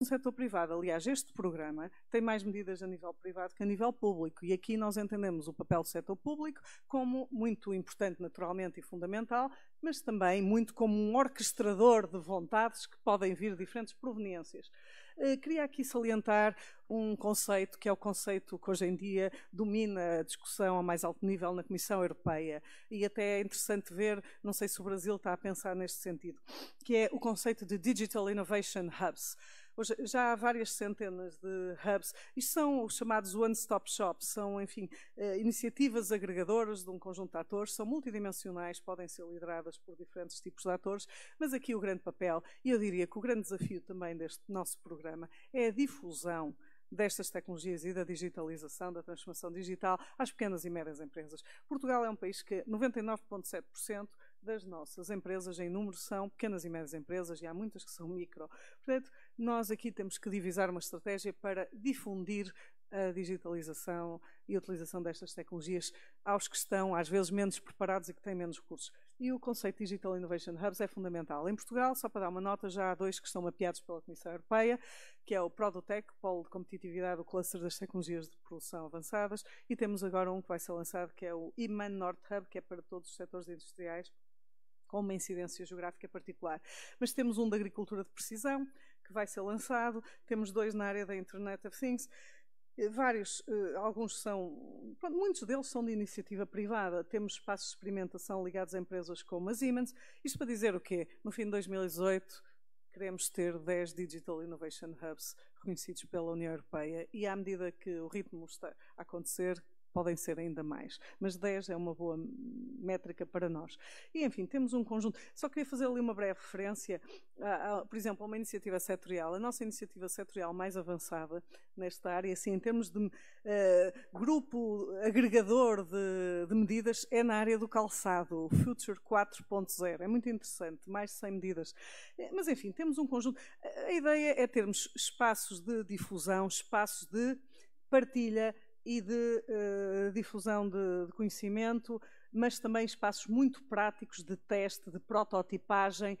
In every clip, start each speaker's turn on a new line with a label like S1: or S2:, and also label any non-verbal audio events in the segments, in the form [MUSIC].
S1: no setor privado. Aliás, este programa tem mais medidas a nível privado que a nível público. E aqui nós entendemos o papel do setor público como muito importante, naturalmente, e fundamental, mas também muito como um orquestrador de vontades que podem vir de diferentes proveniências. Eh, queria aqui salientar um conceito que é o conceito que hoje em dia domina a discussão ao mais alto nível na Comissão Europeia e até é interessante ver, não sei se o Brasil está a pensar neste sentido, que é o conceito de Digital Innovation Hubs. Hoje já há várias centenas de hubs. Isto são os chamados one-stop shops, são, enfim, eh, iniciativas agregadoras de um conjunto de atores, são multidimensionais, podem ser lideradas por diferentes tipos de atores, mas aqui o grande papel, e eu diria que o grande desafio também deste nosso programa, é a difusão destas tecnologias e da digitalização, da transformação digital às pequenas e médias empresas. Portugal é um país que 99,7% das nossas empresas em número são pequenas e médias empresas e há muitas que são micro. Portanto, nós aqui temos que divisar uma estratégia para difundir a digitalização e a utilização destas tecnologias aos que estão, às vezes, menos preparados e que têm menos recursos. E o conceito Digital Innovation Hubs é fundamental. Em Portugal, só para dar uma nota, já há dois que estão mapeados pela Comissão Europeia, que é o Produtec, Polo de Competitividade, o cluster das tecnologias de produção avançadas, e temos agora um que vai ser lançado, que é o IMAN North Hub, que é para todos os setores industriais, com uma incidência geográfica particular. Mas temos um da agricultura de precisão, que vai ser lançado, temos dois na área da Internet of Things, eh, vários, eh, alguns são, muitos deles são de iniciativa privada. Temos espaços de experimentação ligados a empresas como a Siemens. Isto para dizer o quê? No fim de 2018, queremos ter 10 Digital Innovation Hubs reconhecidos pela União Europeia e à medida que o ritmo está a acontecer, podem ser ainda mais, mas 10 é uma boa métrica para nós. E, enfim, temos um conjunto. Só queria fazer ali uma breve referência, a, a, por exemplo, a uma iniciativa setorial. A nossa iniciativa setorial mais avançada nesta área, assim, em termos de uh, grupo agregador de, de, medidas, é na área do calçado, o Future 4.0. É muito interessante, mais de 100 medidas. Eh, mas, enfim, temos um conjunto. A ideia é termos espaços de difusão, espaços de partilha, e de uh, difusão de, de, conhecimento, mas também espaços muito práticos de teste, de prototipagem,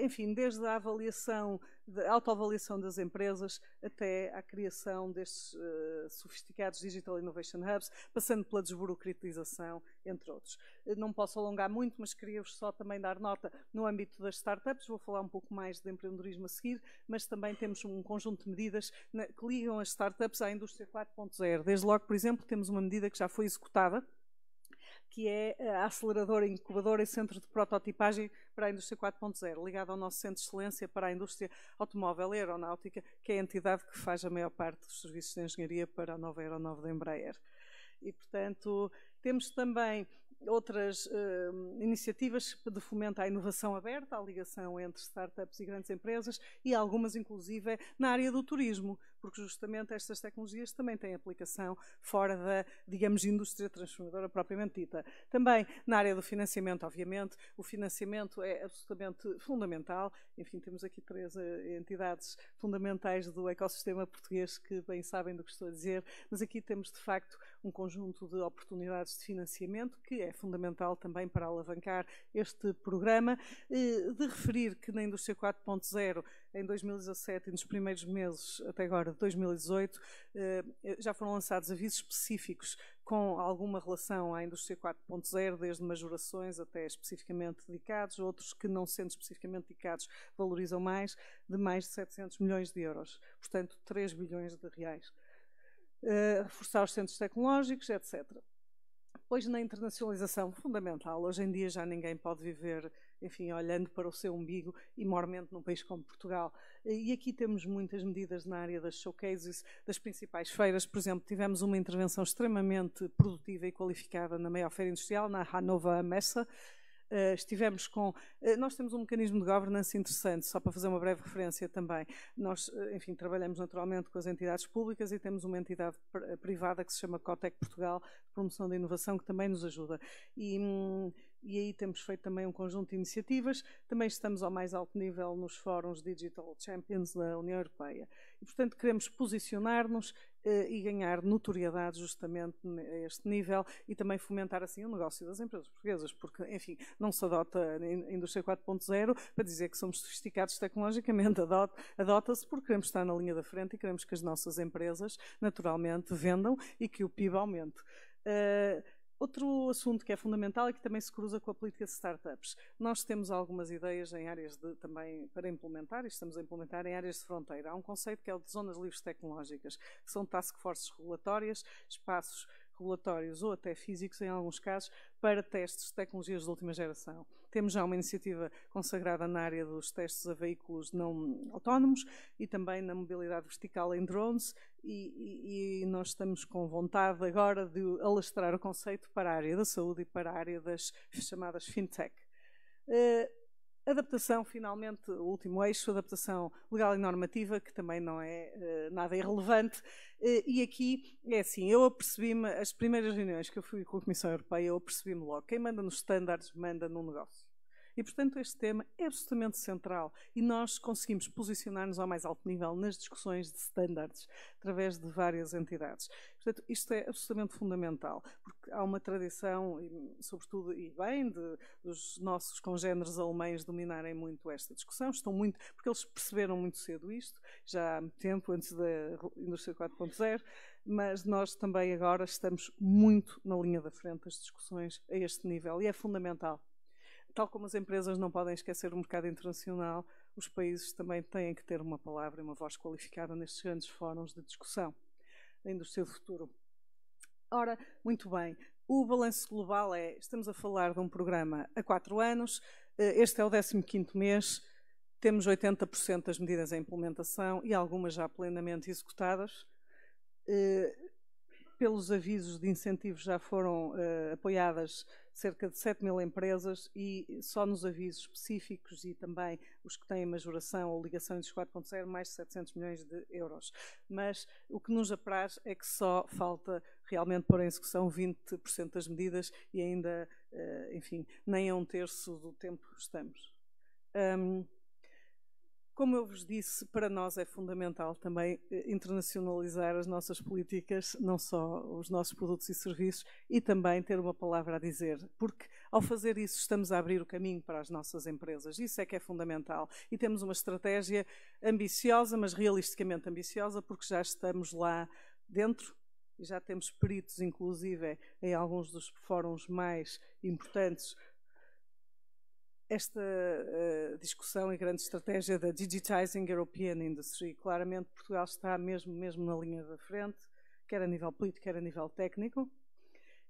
S1: enfim, desde a avaliação, a autoavaliação das empresas até à criação destes uh, sofisticados Digital Innovation Hubs, passando pela desburocratização, entre outros. Não posso alongar muito, mas queria-vos só também dar nota no âmbito das startups, vou falar um pouco mais de empreendedorismo a seguir, mas também temos um conjunto de medidas que ligam as startups à indústria 4.0. Desde logo, por exemplo, temos uma medida que já foi executada, que é a aceleradora, incubadora e centro de prototipagem para a indústria 4.0, ligado ao nosso centro de excelência para a indústria automóvel e aeronáutica, que é a entidade que faz a maior parte dos serviços de engenharia para a nova aeronave da Embraer. E, portanto, temos também outras uh, iniciativas de fomento à inovação aberta, à ligação entre startups e grandes empresas e algumas, inclusive, na área do turismo, porque justamente estas tecnologias também têm aplicação fora da, digamos, indústria transformadora propriamente dita. Também na área do financiamento, obviamente, o financiamento é absolutamente fundamental. Enfim, temos aqui três eh, entidades fundamentais do ecossistema português que bem sabem do que estou a dizer, mas aqui temos, de facto, um conjunto de oportunidades de financiamento que é fundamental também para alavancar este programa. Eh, de referir que na indústria 4.0, em 2017 e nos primeiros meses até agora de 2018, eh, já foram lançados avisos específicos com alguma relação à indústria 4.0, desde majorações até especificamente dedicados, outros que não sendo especificamente dedicados valorizam mais, de mais de 700 milhões de euros, portanto 3 bilhões de reais. Uh, reforçar os centros tecnológicos, etc. Pois na internacionalização fundamental, hoje em dia já ninguém pode viver, enfim, olhando para o seu umbigo e mormente num país como Portugal. E aqui temos muitas medidas na área das showcases, das principais feiras. Por exemplo, tivemos uma intervenção extremamente produtiva e qualificada na maior feira industrial, na Hannover Messe, Uh, estivemos com. Uh, nós temos um mecanismo de governance interessante, só para fazer uma breve referência também. Nós, uh, enfim, trabalhamos naturalmente com as entidades públicas e temos uma entidade privada que se chama Cotec Portugal, de promoção da inovação, que também nos ajuda. E, hum, e aí temos feito também um conjunto de iniciativas. Também estamos ao mais alto nível nos fóruns Digital Champions da União Europeia. E, portanto, queremos posicionar-nos eh, e ganhar notoriedade justamente a este nível e também fomentar assim o negócio das empresas portuguesas, porque, enfim, não se adota a indústria 4.0 para dizer que somos sofisticados tecnologicamente, adota-se porque queremos estar na linha da frente e queremos que as nossas empresas, naturalmente, vendam e que o PIB aumente. Uh, Outro assunto que é fundamental e que também se cruza com a política de startups. Nós temos algumas ideias em áreas de, também para implementar e estamos a implementar em áreas de fronteira. Há um conceito que é o de zonas livres tecnológicas, que são task forces regulatórias, espaços regulatórios ou até físicos, em alguns casos, para testes de tecnologias de última geração. Temos já uma iniciativa consagrada na área dos testes a veículos não autónomos e também na mobilidade vertical em drones e, e, e nós estamos com vontade agora de alastrar o conceito para a área da saúde e para a área das chamadas fintech. Uh, Adaptação, finalmente, o último eixo, adaptação legal e normativa, que também não é uh, nada irrelevante. Uh, e aqui é assim, eu apercebi-me, as primeiras reuniões que eu fui com a Comissão Europeia, eu apercebi-me logo, quem manda nos estándares manda no negócio. E, portanto, este tema é absolutamente central e nós conseguimos posicionar-nos ao mais alto nível nas discussões de standards, através de várias entidades. Portanto, isto é absolutamente fundamental, porque há uma tradição, sobretudo, e bem, de, dos nossos congêneres alemães dominarem muito esta discussão, estão muito, porque eles perceberam muito cedo isto, já há muito tempo, antes da indústria 4.0, mas nós também agora estamos muito na linha da frente das discussões a este nível e é fundamental. Tal como as empresas não podem esquecer o mercado internacional, os países também têm que ter uma palavra e uma voz qualificada nestes grandes fóruns de discussão indústria do futuro. Ora, muito bem, o balanço global é, estamos a falar de um programa há quatro anos, eh, este é o 15º mês, temos 80% das medidas em implementação e algumas já plenamente executadas. Pelos avisos de incentivos já foram uh, apoiadas cerca de 7 mil empresas e só nos avisos específicos e também os que têm majoração ou ligação dos 4.0, mais de 700 milhões de euros. Mas o que nos apraz é que só falta realmente pôr em execução 20% das medidas e ainda, uh, enfim, nem a um terço do tempo estamos. Um, como eu vos disse, para nós é fundamental também eh, internacionalizar as nossas políticas, não só os nossos produtos e serviços, e também ter uma palavra a dizer, porque ao fazer isso estamos a abrir o caminho para as nossas empresas. Isso é que é fundamental. E temos uma estratégia ambiciosa, mas realisticamente ambiciosa, porque já estamos lá dentro e já temos peritos, inclusive, em alguns dos fóruns mais importantes esta uh, discussão e grande estratégia da Digitizing European Industry. Claramente, Portugal está mesmo, mesmo na linha da frente, quer a nível político, quer a nível técnico.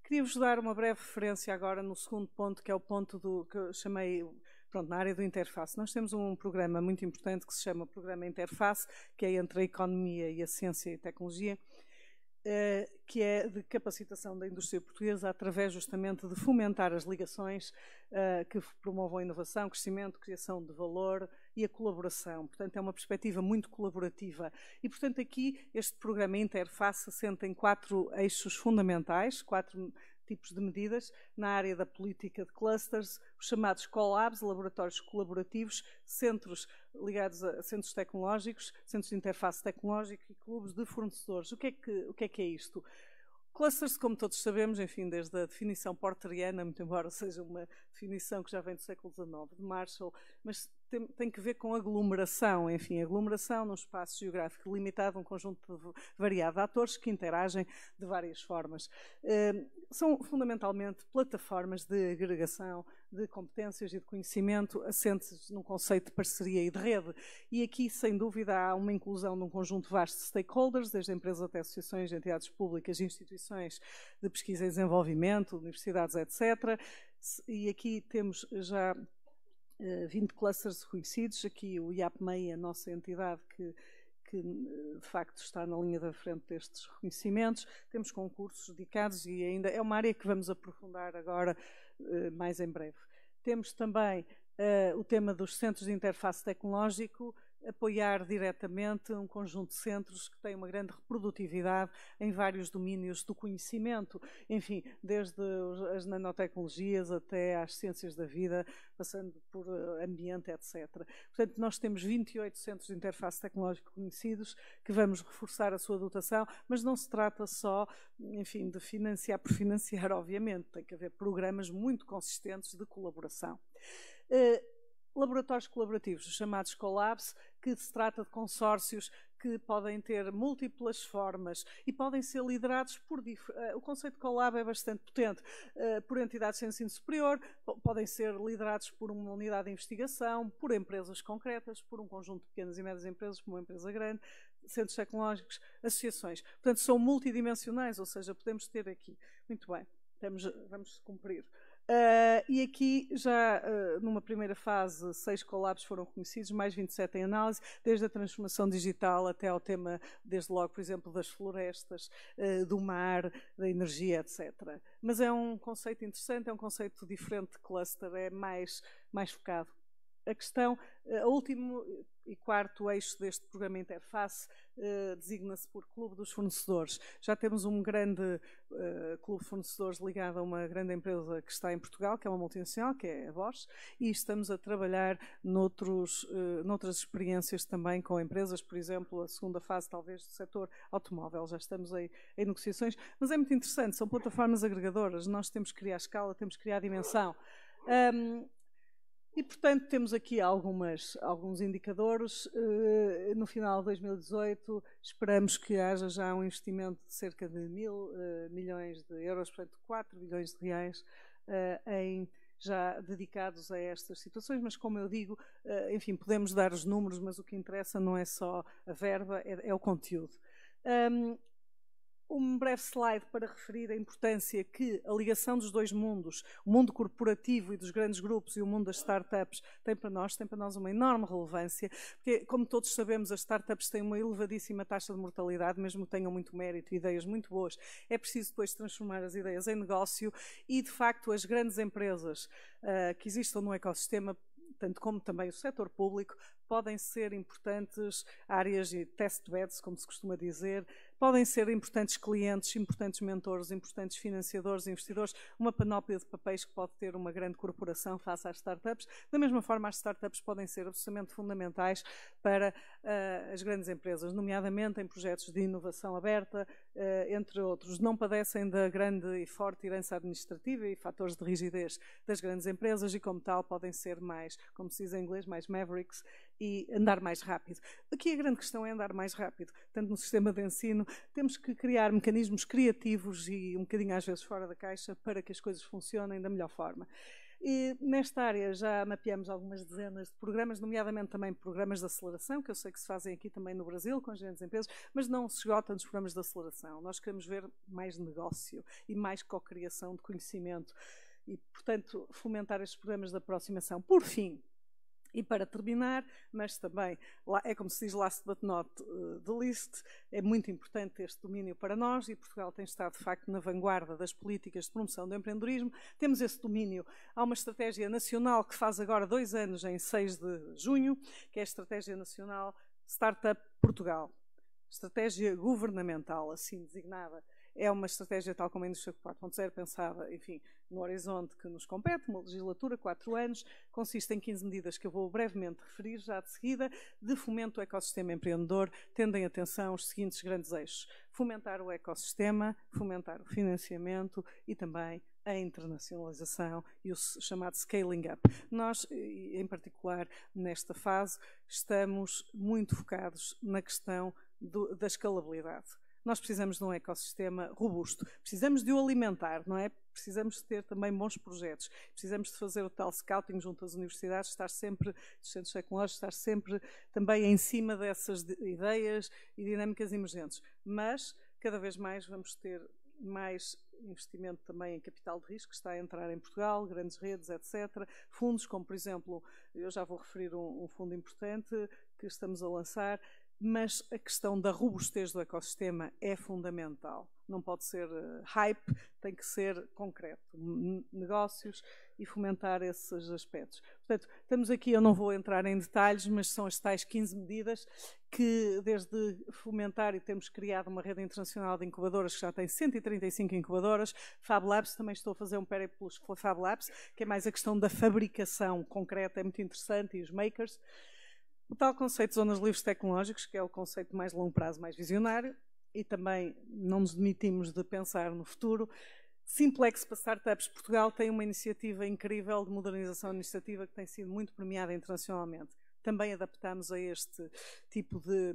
S1: Queria-vos dar uma breve referência agora no segundo ponto, que é o ponto do que eu chamei, pronto, na área do interface. Nós temos um programa muito importante que se chama Programa Interface, que é entre a economia e a ciência e a tecnologia, que é de capacitação da indústria portuguesa através justamente de fomentar as ligações eh, que promovam inovação, crescimento, criação de valor e a colaboração. Portanto, é uma perspectiva muito colaborativa. E, portanto, aqui este programa Interface assenta em quatro eixos fundamentais, quatro tipos de medidas na área da política de clusters, os chamados collabs, laboratórios colaborativos, centros ligados a centros tecnológicos, centros de interface tecnológica e clubes de fornecedores. O que é que, o que, é, que é isto? Clusters, como todos sabemos, enfim, desde a definição porteriana, muito embora [LAUGHS] seja uma definição que já vem do século XIX, de Marshall, mas tem, tem, que ver com aglomeração, enfim, aglomeração num espaço geográfico limitado, um conjunto variado de atores que interagem de várias formas. Uh, são fundamentalmente plataformas de agregação de competências e de conhecimento assentes num conceito de parceria e de rede. E aqui, sem dúvida, há uma inclusão de um conjunto vasto de stakeholders, desde empresas até associações, entidades públicas, instituições de pesquisa e desenvolvimento, universidades, etc. E aqui temos já 20 eh, clusters reconhecidos, aqui o IAPMEI, a nossa entidade que que de facto está na linha da frente destes reconhecimentos. Temos concursos dedicados e ainda é uma área que vamos aprofundar agora eh, mais em breve. Temos também uh, o tema dos centros de interface tecnológico, apoiar diretamente um conjunto de centros que têm uma grande reprodutividade em vários domínios do conhecimento, enfim, desde as nanotecnologias até às ciências da vida, passando por eh, ambiente, etc. Portanto, nós temos 28 centros de interface tecnológica conhecidos que vamos reforçar a sua dotação, mas não se trata só, enfim, de financiar por financiar, [LAUGHS] obviamente, tem que haver programas muito consistentes de colaboração. Uh, laboratórios colaborativos, os chamados collabs, que se trata de consórcios que podem ter múltiplas formas e podem ser liderados por. Uh, o conceito de collab é bastante potente. Uh, por entidades de ensino superior, podem ser liderados por uma unidade de investigação, por empresas concretas, por um conjunto de pequenas e médias empresas, como uma empresa grande, centros tecnológicos, associações. Portanto, são multidimensionais, ou seja, podemos ter aqui. Muito bem, vamos cumprir. Uh, e aqui já uh, numa primeira fase seis collabs foram reconhecidos, mais 27 em análise, desde a transformação digital até ao tema, desde logo, por exemplo, das florestas, uh, do mar, da energia, etc. Mas é um conceito interessante, é um conceito diferente de cluster, é mais, mais focado. A questão, o último e quarto eixo deste programa Interface uh, designa-se por Clube dos Fornecedores. Já temos um grande uh, clube de fornecedores ligado a uma grande empresa que está em Portugal, que é uma multinacional, que é a Bosch, e estamos a trabalhar noutros, noutras experiências também com empresas, por exemplo, a segunda fase talvez do setor automóvel, já estamos aí em negociações, mas é muito interessante, são plataformas agregadoras, nós temos que criar escala, temos que criar dimensão. Um, e, portanto, temos aqui algumas, alguns indicadores. Uh, no final de 2018, esperamos que haja já um investimento de cerca de mil uh, milhões de euros, portanto, 4 bilhões de reais, uh, em, já dedicados a estas situações. Mas, como eu digo, enfim, podemos dar os números, mas o que interessa não é só a verba, é, é o conteúdo. Um breve slide para referir a importância que a ligação dos dois mundos, o mundo corporativo e dos grandes grupos e o mundo das startups, tem para nós, tem para nós uma enorme relevância, porque, como todos sabemos, as startups têm uma elevadíssima taxa de mortalidade, mesmo que tenham muito mérito e ideias muito boas. É preciso depois transformar as ideias em negócio e, de facto, as grandes empresas uh, que existam no ecossistema tanto como também o setor público, podem ser importantes áreas de test beds, como se costuma dizer, podem ser importantes clientes, importantes mentores, importantes financiadores, investidores, uma panóplia de papéis que pode ter uma grande corporação face às startups. Da mesma forma, as startups podem ser absolutamente fundamentais para uh, as grandes empresas, nomeadamente em projetos de inovação aberta, uh, entre outros. Não padecem da grande e forte herança administrativa e fatores de rigidez das grandes empresas e, como tal, podem ser mais, como se diz em inglês, mais mavericks e andar mais rápido. Aqui a grande questão é andar mais rápido. Tanto no sistema de ensino, temos que criar mecanismos criativos e um bocadinho às vezes fora da caixa para que as coisas funcionem da melhor forma. E nesta área já mapeamos algumas dezenas de programas, nomeadamente também programas de aceleração, que eu sei que se fazem aqui também no Brasil, com as grandes empresas, mas não se esgotam nos programas de aceleração. Nós queremos ver mais negócio e mais co-criação de conhecimento e, portanto, fomentar estes programas de aproximação. Por fim, e para terminar, mas também é como se diz last but not eh, the least, é muito importante este domínio para nós e Portugal tem estado de facto na vanguarda das políticas de promoção do empreendedorismo. Temos esse domínio. Há uma estratégia nacional que faz agora dois anos, em 6 de junho, que é a Estratégia Nacional Startup Portugal. Estratégia governamental, assim designada é uma estratégia, tal como a Indústria 4.0, pensada, enfim, no horizonte que nos compete, uma legislatura, quatro anos, consiste em 15 medidas que eu vou brevemente referir já de seguida, de fomento do ecossistema empreendedor, tendo em atenção os seguintes grandes eixos. Fomentar o ecossistema, fomentar o financiamento e também a internacionalização e o chamado scaling up. Nós, em particular, nesta fase, estamos muito focados na questão do, da escalabilidade nós precisamos de um ecossistema robusto. Precisamos de o alimentar, não é? Precisamos de ter também bons projetos. Precisamos de fazer o tal scouting junto às universidades, estar sempre, dos centros tecnológicos, estar sempre também em cima dessas ideias e dinâmicas emergentes. Mas, cada vez mais, vamos ter mais investimento também em capital de risco, que está a entrar em Portugal, grandes redes, etc. Fundos como, por exemplo, eu já vou referir um, um fundo importante que estamos a lançar, mas a questão da robustez do ecossistema é fundamental. Não pode ser uh, hype, tem que ser concreto. Negócios e fomentar esses aspectos. Portanto, estamos aqui, eu não vou entrar em detalhes, mas são as tais 15 medidas que, desde fomentar e temos criado uma rede internacional de incubadoras que já tem 135 incubadoras, Fab Labs, também estou a fazer um pelos Fab Labs, que é mais a questão da fabricação concreta, é muito interessante, e os makers. O tal conceito de zonas livres tecnológicos, que é o conceito mais longo prazo, mais visionário, e também não nos demitimos de pensar no futuro, Simplex para Startups Portugal tem uma iniciativa incrível de modernização administrativa que tem sido muito premiada internacionalmente. Também adaptamos a este tipo de,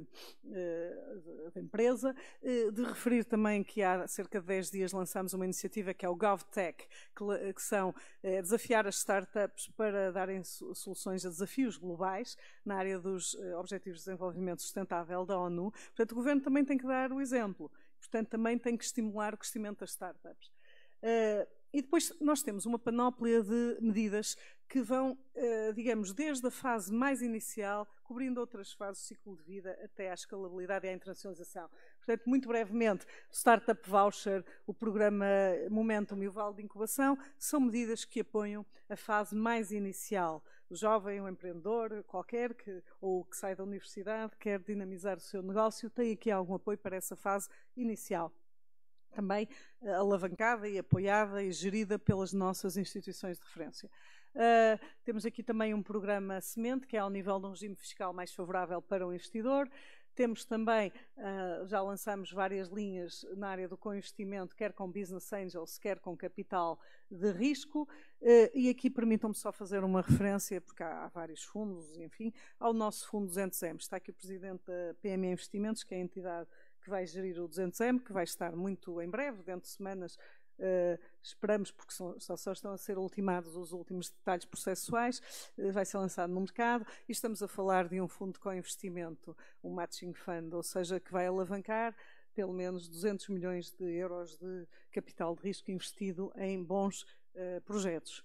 S1: eh, de empresa. Eh, de referir também que há cerca de 10 dias lançamos uma iniciativa que é o GovTech, que, são é, desafiar as startups para darem soluções a desafios globais na área dos Objetivos de Desenvolvimento Sustentável da ONU. Portanto, o Governo também tem que dar o exemplo. Portanto, também tem que estimular o crescimento das startups. E depois nós temos uma panóplia de medidas que vão, uh, digamos, desde a fase mais inicial, cobrindo outras fases do ciclo de vida, até à escalabilidade e à internacionalização. Portanto, muito brevemente, o Startup Voucher, o programa Momentum e o Vale de Incubação são medidas que apoiam a fase mais inicial. O jovem, o empreendedor, qualquer, que, ou que sai da universidade, quer dinamizar o seu negócio, tem aqui algum apoio para essa fase inicial também uh, alavancada e apoiada e gerida pelas nossas instituições de referência. Uh, temos aqui também um programa semente, que é ao nível de um regime fiscal mais favorável para o investidor. Temos também, uh, já lançamos várias linhas na área do co-investimento, quer com business angels, quer com capital de risco. Uh, e aqui permitam-me só fazer uma referência, porque há, há, vários fundos, enfim, ao nosso fundo 200M. Está aqui o presidente da PME Investimentos, que é a entidade que vai gerir o 200M, que vai estar muito em breve, dentro de semanas, uh, esperamos, porque só, só, estão a ser ultimados os últimos detalhes processuais, uh, vai ser lançado no mercado e estamos a falar de um fundo de co-investimento, um matching fund, ou seja, que vai alavancar pelo menos 200 milhões de euros de capital de risco investido em bons uh, projetos.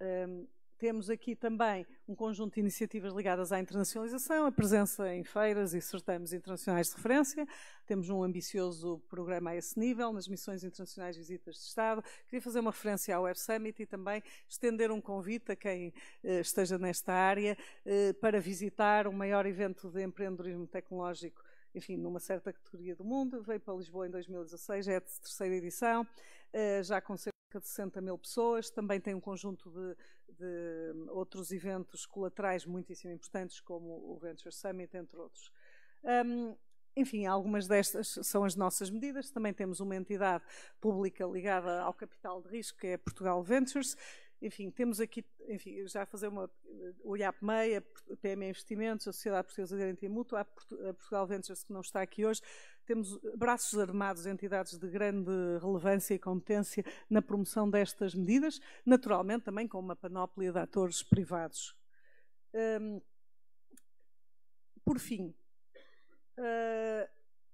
S1: Um, temos aqui também um conjunto de iniciativas ligadas à internacionalização, a presença em feiras e certames internacionais de referência. Temos um ambicioso programa a esse nível, nas missões internacionais visitas de Estado. Queria fazer uma referência ao Web Summit e também estender um convite a quem eh, esteja nesta área eh, para visitar o maior evento de empreendedorismo tecnológico enfim, numa certa categoria do mundo. Veio para Lisboa em 2016, é a terceira edição, eh, já com de 60 mil pessoas. Também tem um conjunto de de outros eventos colaterais muitíssimo importantes, como o Venture Summit, entre outros. Um, enfim, algumas destas são as nossas medidas. Também temos uma entidade pública ligada ao capital de risco, que é Portugal Ventures. Enfim, temos aqui, enfim, já fazer uma, o IAPMEI, a PME Investimentos, a Sociedade Portuguesa de Garantia Mútua, a Portugal Ventures, que não está aqui hoje, temos braços armados, entidades de grande relevância e competência na promoção destas medidas, naturalmente também com uma panóplia de atores privados. Um, por fim, uh,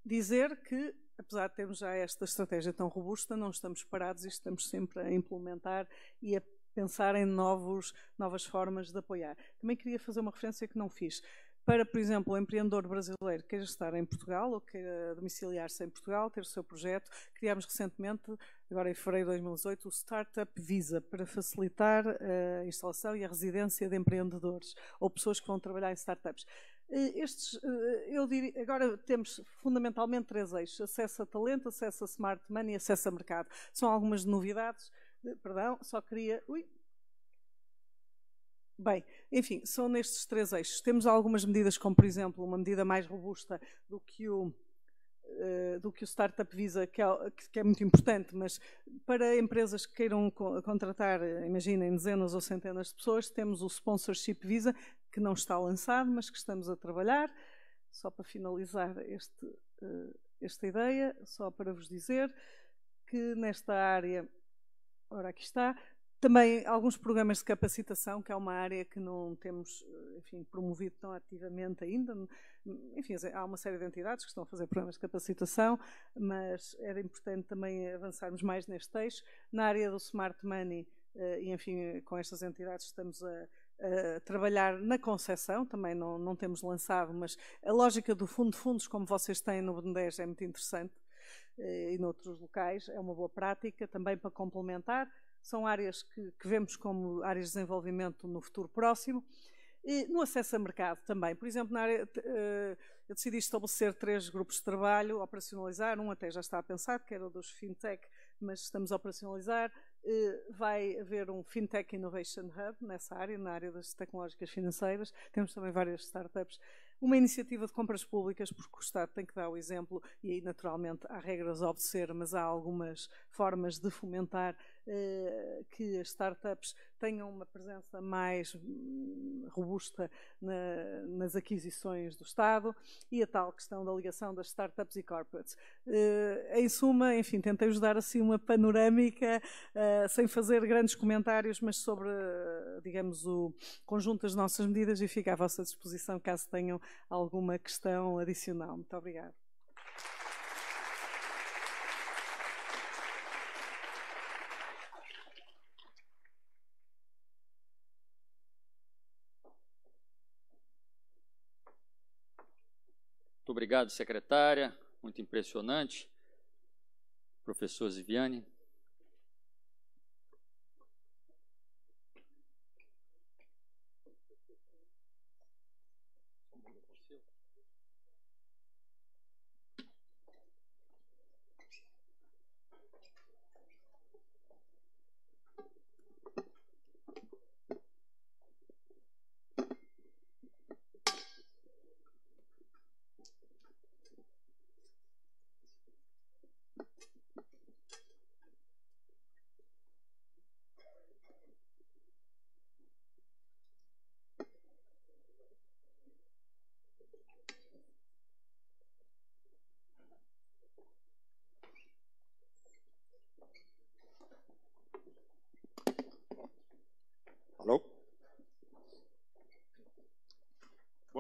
S1: dizer que, apesar de termos já esta estratégia tão robusta, não estamos parados e estamos sempre a implementar e a pensar em novos, novas formas de apoiar. Também queria fazer uma referência que não fiz para, por exemplo, o empreendedor brasileiro que queira estar em Portugal ou queira domiciliar-se em Portugal, ter o seu projeto. Criámos recentemente, agora em fevereiro de 2018, o Startup Visa, para facilitar a instalação e a residência de empreendedores ou pessoas que vão trabalhar em startups. Eh, estes, eh, eu diria, agora temos fundamentalmente três eixos: acesso a talento, acesso a smart money e acesso a mercado. São algumas novidades. Eh, perdão, só queria. Ui, Bem, enfim, são nestes três eixos. Temos algumas medidas, como por exemplo, uma medida mais robusta do que o, uh, do que o Startup Visa, que é, que é, muito importante, mas para empresas que queiram co contratar, imaginem, dezenas ou centenas de pessoas, temos o Sponsorship Visa, que não está lançado, mas que estamos a trabalhar. Só para finalizar este, uh, esta ideia, só para vos dizer que nesta área, ora aqui está, também alguns programas de capacitação, que é uma área que não temos enfim, promovido tão ativamente ainda. Enfim, há uma série de entidades que estão a fazer programas de capacitação, mas era importante também avançarmos mais neste eixo. Na área do Smart Money, eh, e enfim, com estas entidades estamos a, a trabalhar na concessão, também não, não temos lançado, mas a lógica do fundo de fundos, como vocês têm no BNDES, é muito interessante, eh, e noutros locais, é uma boa prática também para complementar são áreas que, que vemos como áreas de desenvolvimento no futuro próximo. E no acesso a mercado também. Por exemplo, na área, uh, eu decidi estabelecer três grupos de trabalho, operacionalizar, um até já está pensado, que era o dos fintech, mas estamos a operacionalizar. Vai haver um Fintech Innovation Hub nessa área, na área das tecnológicas financeiras. Temos também várias startups uma iniciativa de compras públicas, porque o Estado tem que dar o exemplo, e aí naturalmente há regras a obedecer, mas há algumas formas de fomentar eh, que as startups tenham uma presença mais hum, robusta na, nas aquisições do Estado e a tal questão da ligação das startups e corporates. Eh, em suma, enfim, tentei-vos dar assim uma panorâmica, eh, sem fazer grandes comentários, mas sobre, digamos, o conjunto das nossas medidas e fico à vossa disposição caso tenham alguma questão adicional. Muito obrigada.
S2: Obrigado, secretária. Muito impressionante. Professor Ziviane.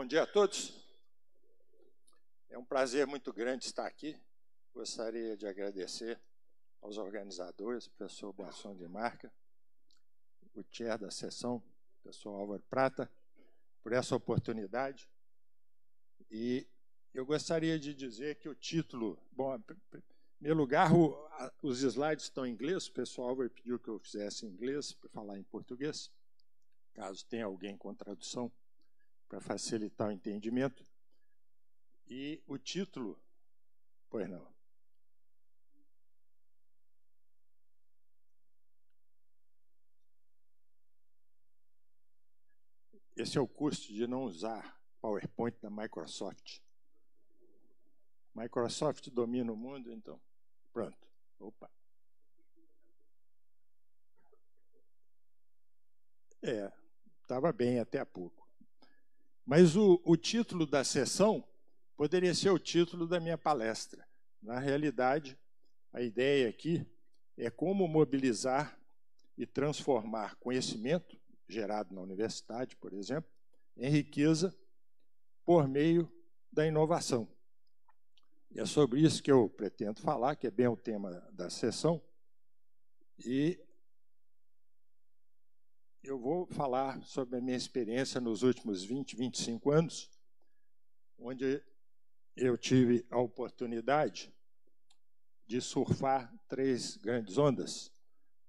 S3: Dia a todos. É um prazer muito grande estar aqui. Gostaria de agradecer aos organizadores, o professor Boasson de Marca, o chair da sessão, o professor Álvaro Prata, por essa oportunidade. E eu gostaria de dizer que o título, bom, em primeiro lugar, o, a, os slides estão em inglês, o pessoal Álvaro pediu que eu fizesse em inglês para falar em português, caso tenha alguém com tradução para facilitar o entendimento. E o título, pois não. Esse é o custo de não usar PowerPoint da Microsoft. Microsoft domina o mundo, então. Pronto. Opa. É, estava bem até há pouco. Mas o, o título da sessão poderia ser o título da minha palestra. Na realidade, a ideia aqui é como mobilizar e transformar conhecimento gerado na universidade, por exemplo, em riqueza por meio da inovação. E é sobre isso que eu pretendo falar, que é bem o tema da sessão. E eu vou falar sobre a minha experiência nos últimos 20, 25 anos, onde eu tive a oportunidade de surfar três grandes ondas,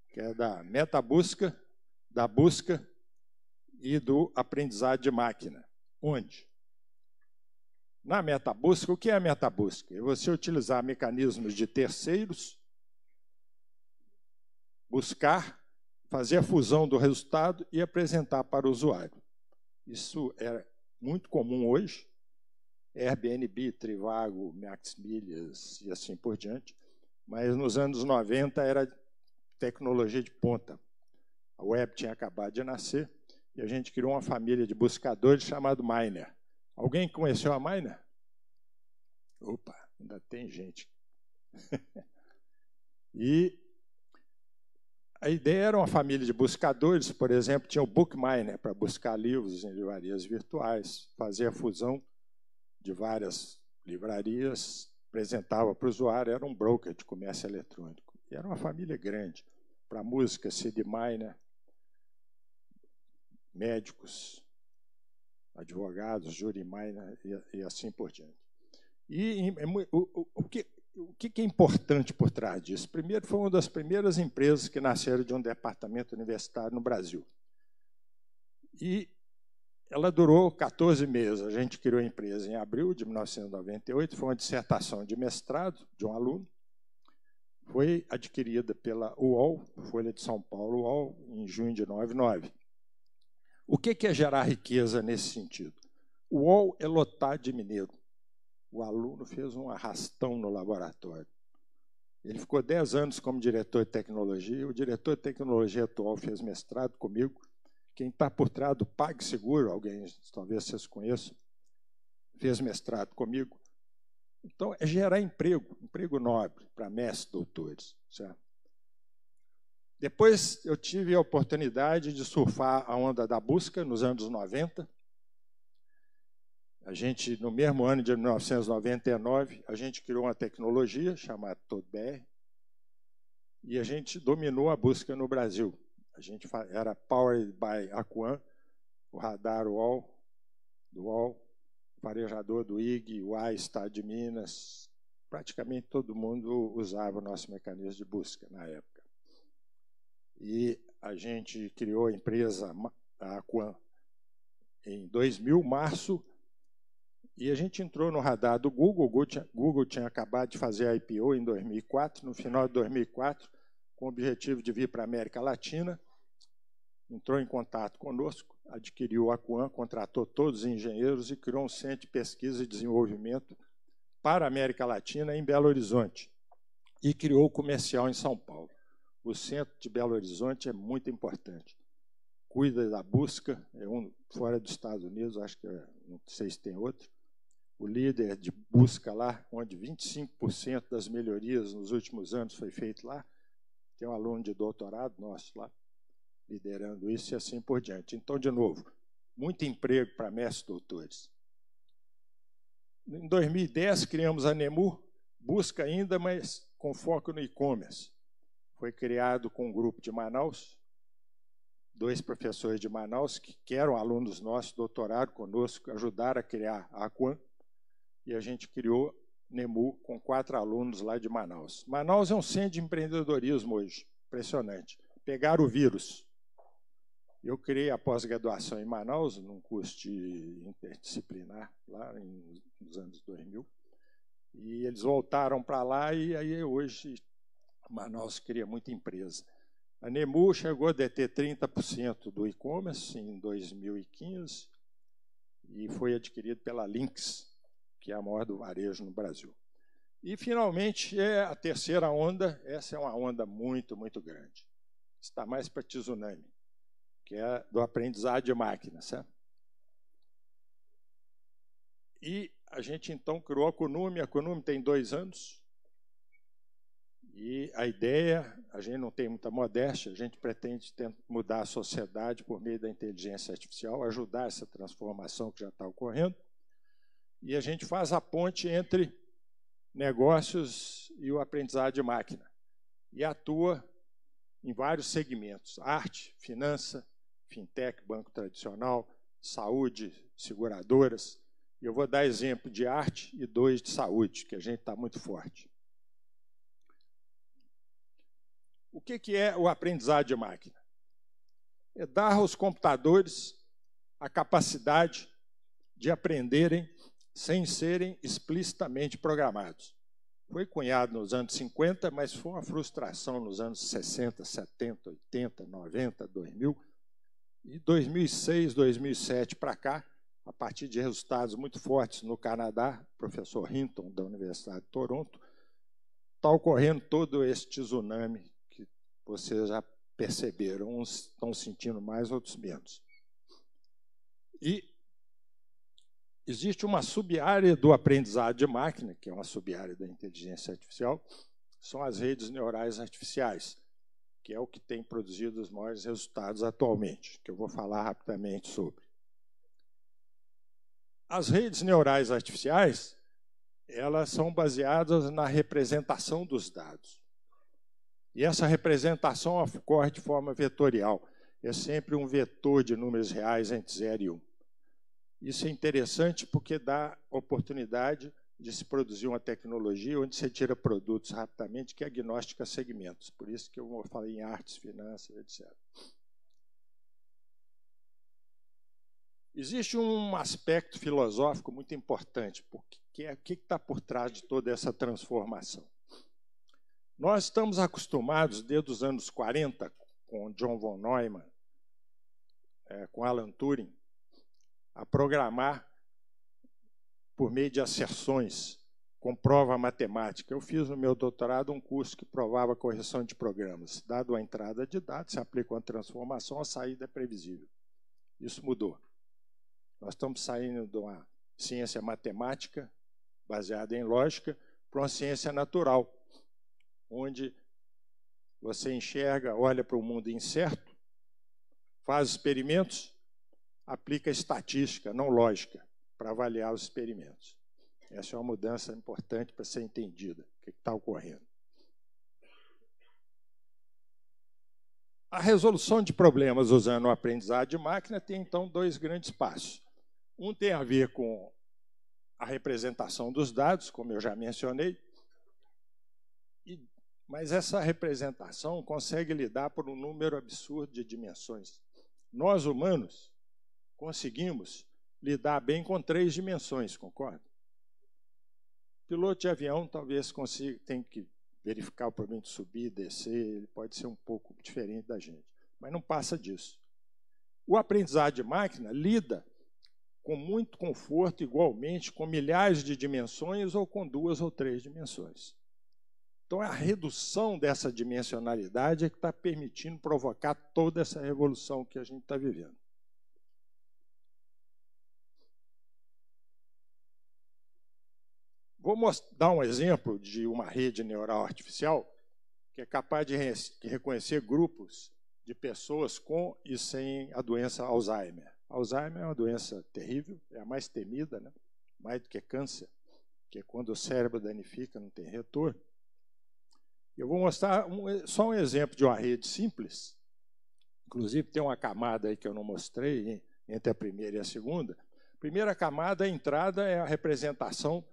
S3: que é da metabusca, da busca e do aprendizado de máquina. Onde? Na metabusca, o que é a metabusca? É você utilizar mecanismos de terceiros, buscar fazer a fusão do resultado e apresentar para o usuário. Isso é muito comum hoje. Airbnb, Trivago, Maxmilhas e assim por diante. Mas nos anos 90 era tecnologia de ponta. A web tinha acabado de nascer e a gente criou uma família de buscadores chamado Miner. Alguém conheceu a Miner? Opa, ainda tem gente. [LAUGHS] e a ideia era uma família de buscadores, por exemplo, tinha o Bookminer para buscar livros em livrarias virtuais, fazia a fusão de várias livrarias, apresentava para o usuário, era um broker de comércio eletrônico. E era uma família grande. Para música, CD Miner, médicos, advogados, jury miner e, e assim por diante. E o, o, o, que, o que é importante por trás disso? Primeiro, foi uma das primeiras empresas que nasceram de um departamento universitário no Brasil. E ela durou 14 meses. A gente criou a empresa em abril de 1998, foi uma dissertação de mestrado de um aluno. Foi adquirida pela UOL, Folha de São Paulo, UOL, em junho de 99. O que é gerar riqueza nesse sentido? O UOL é lotado de mineiro. O aluno fez um arrastão no laboratório. Ele ficou 10 anos como diretor de tecnologia. O diretor de tecnologia atual fez mestrado comigo quem está por trás do PagSeguro, alguém talvez vocês conheçam, fez mestrado comigo. Então, é gerar emprego, emprego nobre para mestres, doutores. Certo? Depois eu tive a oportunidade de surfar a onda da busca nos anos 90. A gente, no mesmo ano de 1999, a gente criou uma tecnologia chamada TODBR e a gente dominou a busca no Brasil. A gente era powered by Aquan, o radar UOL, do UOL, farejador do IG, o AI, Estado de Minas. Praticamente todo mundo usava o nosso mecanismo de busca na época. E a gente criou a empresa a Aquan em 2000, março, e a gente entrou no radar do Google. O Google tinha, Google tinha acabado de fazer a IPO em 2004, no final de 2004, com o objetivo de vir para a América Latina entrou em contato conosco, adquiriu a Aquan, contratou todos os engenheiros e criou um centro de pesquisa e desenvolvimento para a América Latina em Belo Horizonte e criou o comercial em São Paulo. O centro de Belo Horizonte é muito importante. Cuida da busca, é um fora dos Estados Unidos, acho que é, não sei se tem outro. O líder de busca lá, onde 25% das melhorias nos últimos anos foi feito lá. Tem um aluno de doutorado nosso lá liderando isso e assim por diante. Então, de novo, muito emprego para mestres doutores. Em 2010, criamos a NEMU, busca ainda, mas com foco no e-commerce. Foi criado com um grupo de Manaus, dois professores de Manaus, que eram alunos nossos, doutoraram conosco, ajudaram a criar a Aquan, e a gente criou NEMU com quatro alunos lá de Manaus. Manaus é um centro de empreendedorismo hoje, impressionante. Pegaram o vírus, eu criei a pós-graduação em Manaus, num curso interdisciplinar, lá em, nos anos 2000. E eles voltaram para lá e aí hoje Manaus cria muita empresa. A Nemu chegou a deter 30% do e-commerce em 2015 e foi adquirido pela Lynx, que é a maior do varejo no Brasil. E, finalmente, é a terceira onda. Essa é uma onda muito, muito grande. Está mais para tsunami que é do aprendizado de máquina. Certo? E a gente então criou a Conume. A Conume tem dois anos. E a ideia, a gente não tem muita modéstia, a gente pretende mudar a sociedade por meio da inteligência artificial, ajudar essa transformação que já está ocorrendo. E a gente faz a ponte entre negócios e o aprendizado de máquina. E atua em vários segmentos: arte, finança, fintech, banco tradicional, saúde, seguradoras. Eu vou dar exemplo de arte e dois de saúde, que a gente está muito forte. O que, que é o aprendizado de máquina? É dar aos computadores a capacidade de aprenderem sem serem explicitamente programados. Foi cunhado nos anos 50, mas foi uma frustração nos anos 60, 70, 80, 90, 2000, e 2006, 2007 para cá, a partir de resultados muito fortes no Canadá, professor Hinton, da Universidade de Toronto, está ocorrendo todo esse tsunami que vocês já perceberam. Uns estão sentindo mais, outros menos. E existe uma sub-área do aprendizado de máquina, que é uma sub-área da inteligência artificial, são as redes neurais artificiais que é o que tem produzido os maiores resultados atualmente, que eu vou falar rapidamente sobre. As redes neurais artificiais, elas são baseadas na representação dos dados. E essa representação ocorre de forma vetorial. É sempre um vetor de números reais entre 0 e 1. Um. Isso é interessante porque dá oportunidade de se produzir uma tecnologia onde você tira produtos rapidamente, que é agnóstica a segmentos. Por isso que eu falei em artes, finanças, etc. Existe um aspecto filosófico muito importante, porque que é o que está por trás de toda essa transformação. Nós estamos acostumados, desde os anos 40, com John von Neumann, é, com Alan Turing, a programar por meio de asserções com prova matemática. Eu fiz no meu doutorado um curso que provava correção de programas. Dado a entrada de dados, se aplica uma transformação, a saída é previsível. Isso mudou. Nós estamos saindo de uma ciência matemática, baseada em lógica, para uma ciência natural, onde você enxerga, olha para o mundo incerto, faz experimentos, aplica estatística, não lógica, para avaliar os experimentos. Essa é uma mudança importante para ser entendida, o que está ocorrendo. A resolução de problemas usando o aprendizado de máquina tem, então, dois grandes passos. Um tem a ver com a representação dos dados, como eu já mencionei, e, mas essa representação consegue lidar por um número absurdo de dimensões. Nós, humanos, conseguimos lidar bem com três dimensões, concorda? Piloto de avião talvez consiga, tem que verificar o problema de subir descer, ele pode ser um pouco diferente da gente, mas não passa disso. O aprendizado de máquina lida com muito conforto, igualmente, com milhares de dimensões ou com duas ou três dimensões. Então, a redução dessa dimensionalidade é que está permitindo provocar toda essa revolução que a gente está vivendo. Vou dar um exemplo de uma rede neural artificial que é capaz de reconhecer grupos de pessoas com e sem a doença Alzheimer. Alzheimer é uma doença terrível, é a mais temida, né? mais do que câncer, que é quando o cérebro danifica, não tem retorno. Eu vou mostrar um, só um exemplo de uma rede simples. Inclusive, tem uma camada aí que eu não mostrei entre a primeira e a segunda. A primeira camada, a entrada, é a representação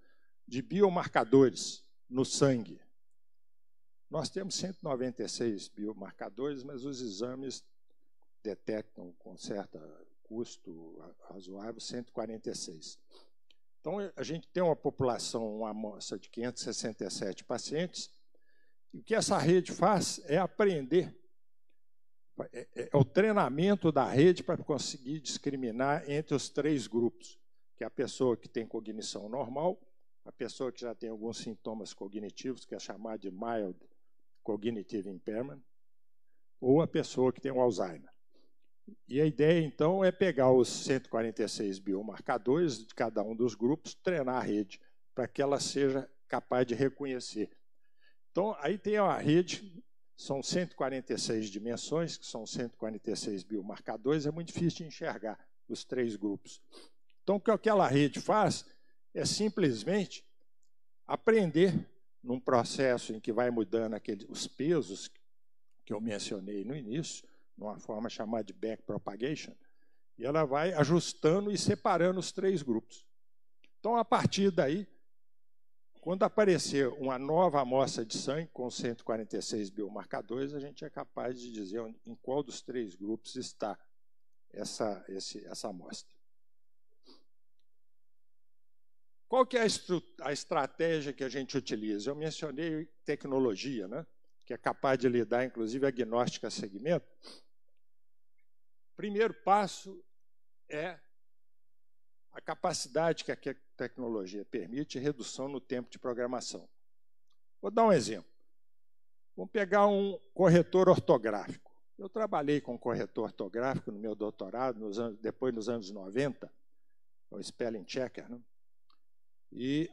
S3: de biomarcadores no sangue. Nós temos 196 biomarcadores, mas os exames detectam com certa custo razoável, 146. Então, a gente tem uma população, uma amostra de 567 pacientes, e o que essa rede faz é aprender, é, é, é o treinamento da rede para conseguir discriminar entre os três grupos, que é a pessoa que tem cognição normal, a pessoa que já tem alguns sintomas cognitivos, que é chamada de mild cognitive impairment, ou a pessoa que tem o Alzheimer. E a ideia, então, é pegar os 146 biomarcadores de cada um dos grupos, treinar a rede, para que ela seja capaz de reconhecer. Então, aí tem a rede, são 146 dimensões, que são 146 biomarcadores, é muito difícil de enxergar os três grupos. Então, o que aquela rede faz é simplesmente aprender num processo em que vai mudando aqueles, os pesos que eu mencionei no início, numa forma chamada de backpropagation, e ela vai ajustando e separando os três grupos. Então, a partir daí, quando aparecer uma nova amostra de sangue com 146 biomarcadores, a gente é capaz de dizer em qual dos três grupos está essa, esse, essa amostra. Qual que é a, a estratégia que a gente utiliza? Eu mencionei tecnologia, né? que é capaz de lidar, inclusive, agnóstica a segmento. Primeiro passo é a capacidade que a tecnologia permite redução no tempo de programação. Vou dar um exemplo. Vamos pegar um corretor ortográfico. Eu trabalhei com corretor ortográfico no meu doutorado, nos anos, depois nos anos 90, o spelling checker. Né? E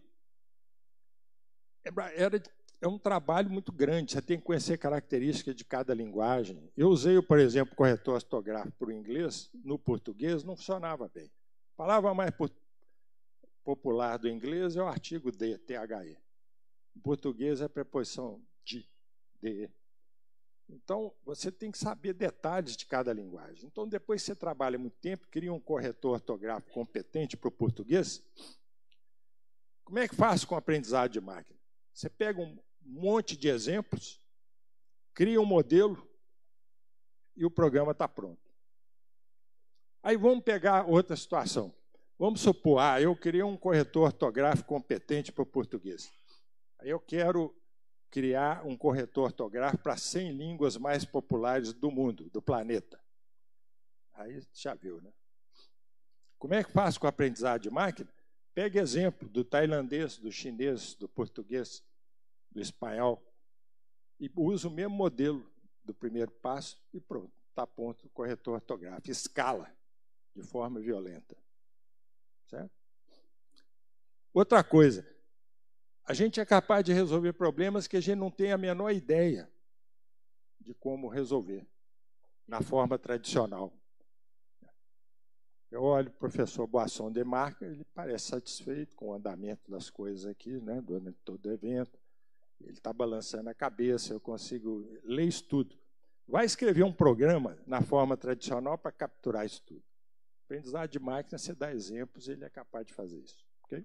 S3: era é um trabalho muito grande, você tem que conhecer características de cada linguagem. Eu usei, por exemplo, corretor ortográfico para o inglês, no português não funcionava bem. A palavra mais popular do inglês é o artigo de, THE. Em português é a preposição de, de. Então, você tem que saber detalhes de cada linguagem. Então, depois que você trabalha muito tempo, cria um corretor ortográfico competente para o português, Como é que faz com aprendizado de máquina? Você pega um monte de exemplos, cria um modelo e o programa está pronto. Aí vamos pegar outra situação. Vamos supor, ah, eu queria um corretor ortográfico competente para o português. Eu quero criar um corretor ortográfico para 100 línguas mais populares do mundo, do planeta. Aí já viu, né? Como é que faz com o aprendizado de máquina? Pega exemplo do tailandês, do chinês, do português, do espanhol e usa o mesmo modelo do primeiro passo e pronto, está pronto o corretor ortográfico. Escala de forma violenta. Certo? Outra coisa, a gente é capaz de resolver problemas que a gente não tem a menor ideia de como resolver na forma tradicional. Eu olho o professor Boasson de Marca, ele parece satisfeito com o andamento das coisas aqui, né, durante todo o evento. Ele está balançando a cabeça, eu consigo ler isso tudo. Vai escrever um programa na forma tradicional para capturar isso tudo. Aprendizado de máquina, você dá exemplos, ele é capaz de fazer isso. Okay?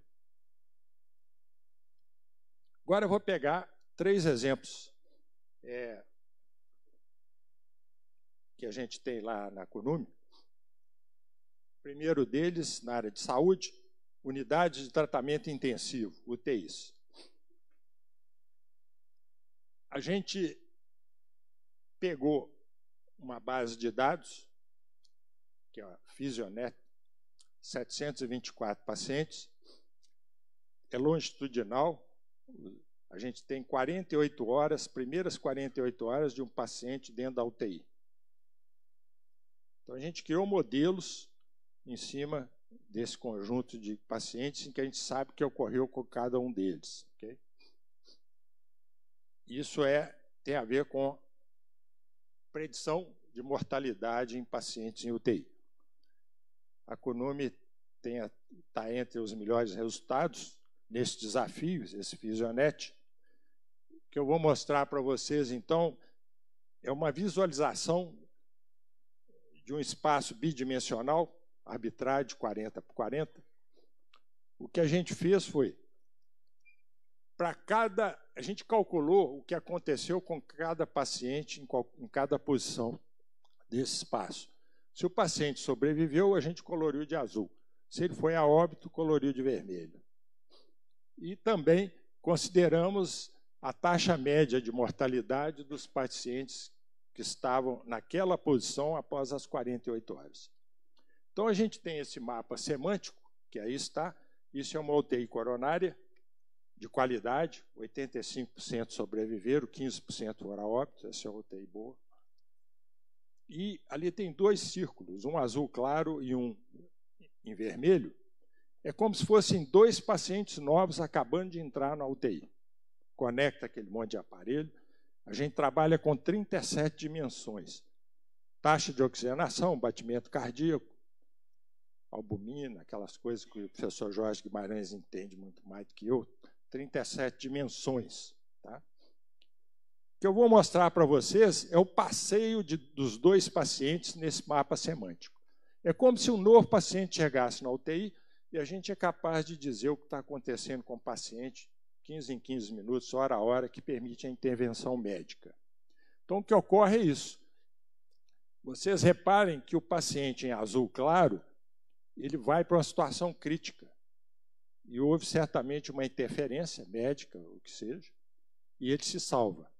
S3: Agora eu vou pegar três exemplos é, que a gente tem lá na Cunume. Primeiro deles, na área de saúde, unidade de tratamento intensivo, UTIs. A gente pegou uma base de dados que é a Fisionet, 724 pacientes, é longitudinal, a gente tem 48 horas, primeiras 48 horas de um paciente dentro da UTI. Então a gente criou modelos em cima desse conjunto de pacientes em que a gente sabe o que ocorreu com cada um deles. Okay? Isso é, tem a ver com predição de mortalidade em pacientes em UTI. A Konumi está entre os melhores resultados nesse desafio, esse Fisionet, que eu vou mostrar para vocês, então, é uma visualização de um espaço bidimensional, arbitrário de 40 por 40. O que a gente fez foi, para cada, a gente calculou o que aconteceu com cada paciente em, qual, em cada posição desse espaço. Se o paciente sobreviveu, a gente coloriu de azul. Se ele foi a óbito, coloriu de vermelho. E também consideramos a taxa média de mortalidade dos pacientes que estavam naquela posição após as 48 horas. Então a gente tem esse mapa semântico, que aí está, isso é uma UTI coronária de qualidade, 85% sobreviveram, 15% foram a óbito, essa é uma UTI boa. E ali tem dois círculos, um azul claro e um em vermelho. É como se fossem dois pacientes novos acabando de entrar na UTI. Conecta aquele monte de aparelho. A gente trabalha com 37 dimensões. Taxa de oxigenação, batimento cardíaco, albumina, aquelas coisas que o professor Jorge Guimarães entende muito mais do que eu. 37 dimensões. Tá? que eu vou mostrar para vocês é o passeio de, dos dois pacientes nesse mapa semântico. É como se um novo paciente chegasse na UTI e a gente é capaz de dizer o que está acontecendo com o paciente 15 em 15 minutos, hora a hora, que permite a intervenção médica. Então, o que ocorre é isso. Vocês reparem que o paciente em azul claro, ele vai para uma situação crítica. E houve certamente uma interferência médica, o que seja, e ele se salva.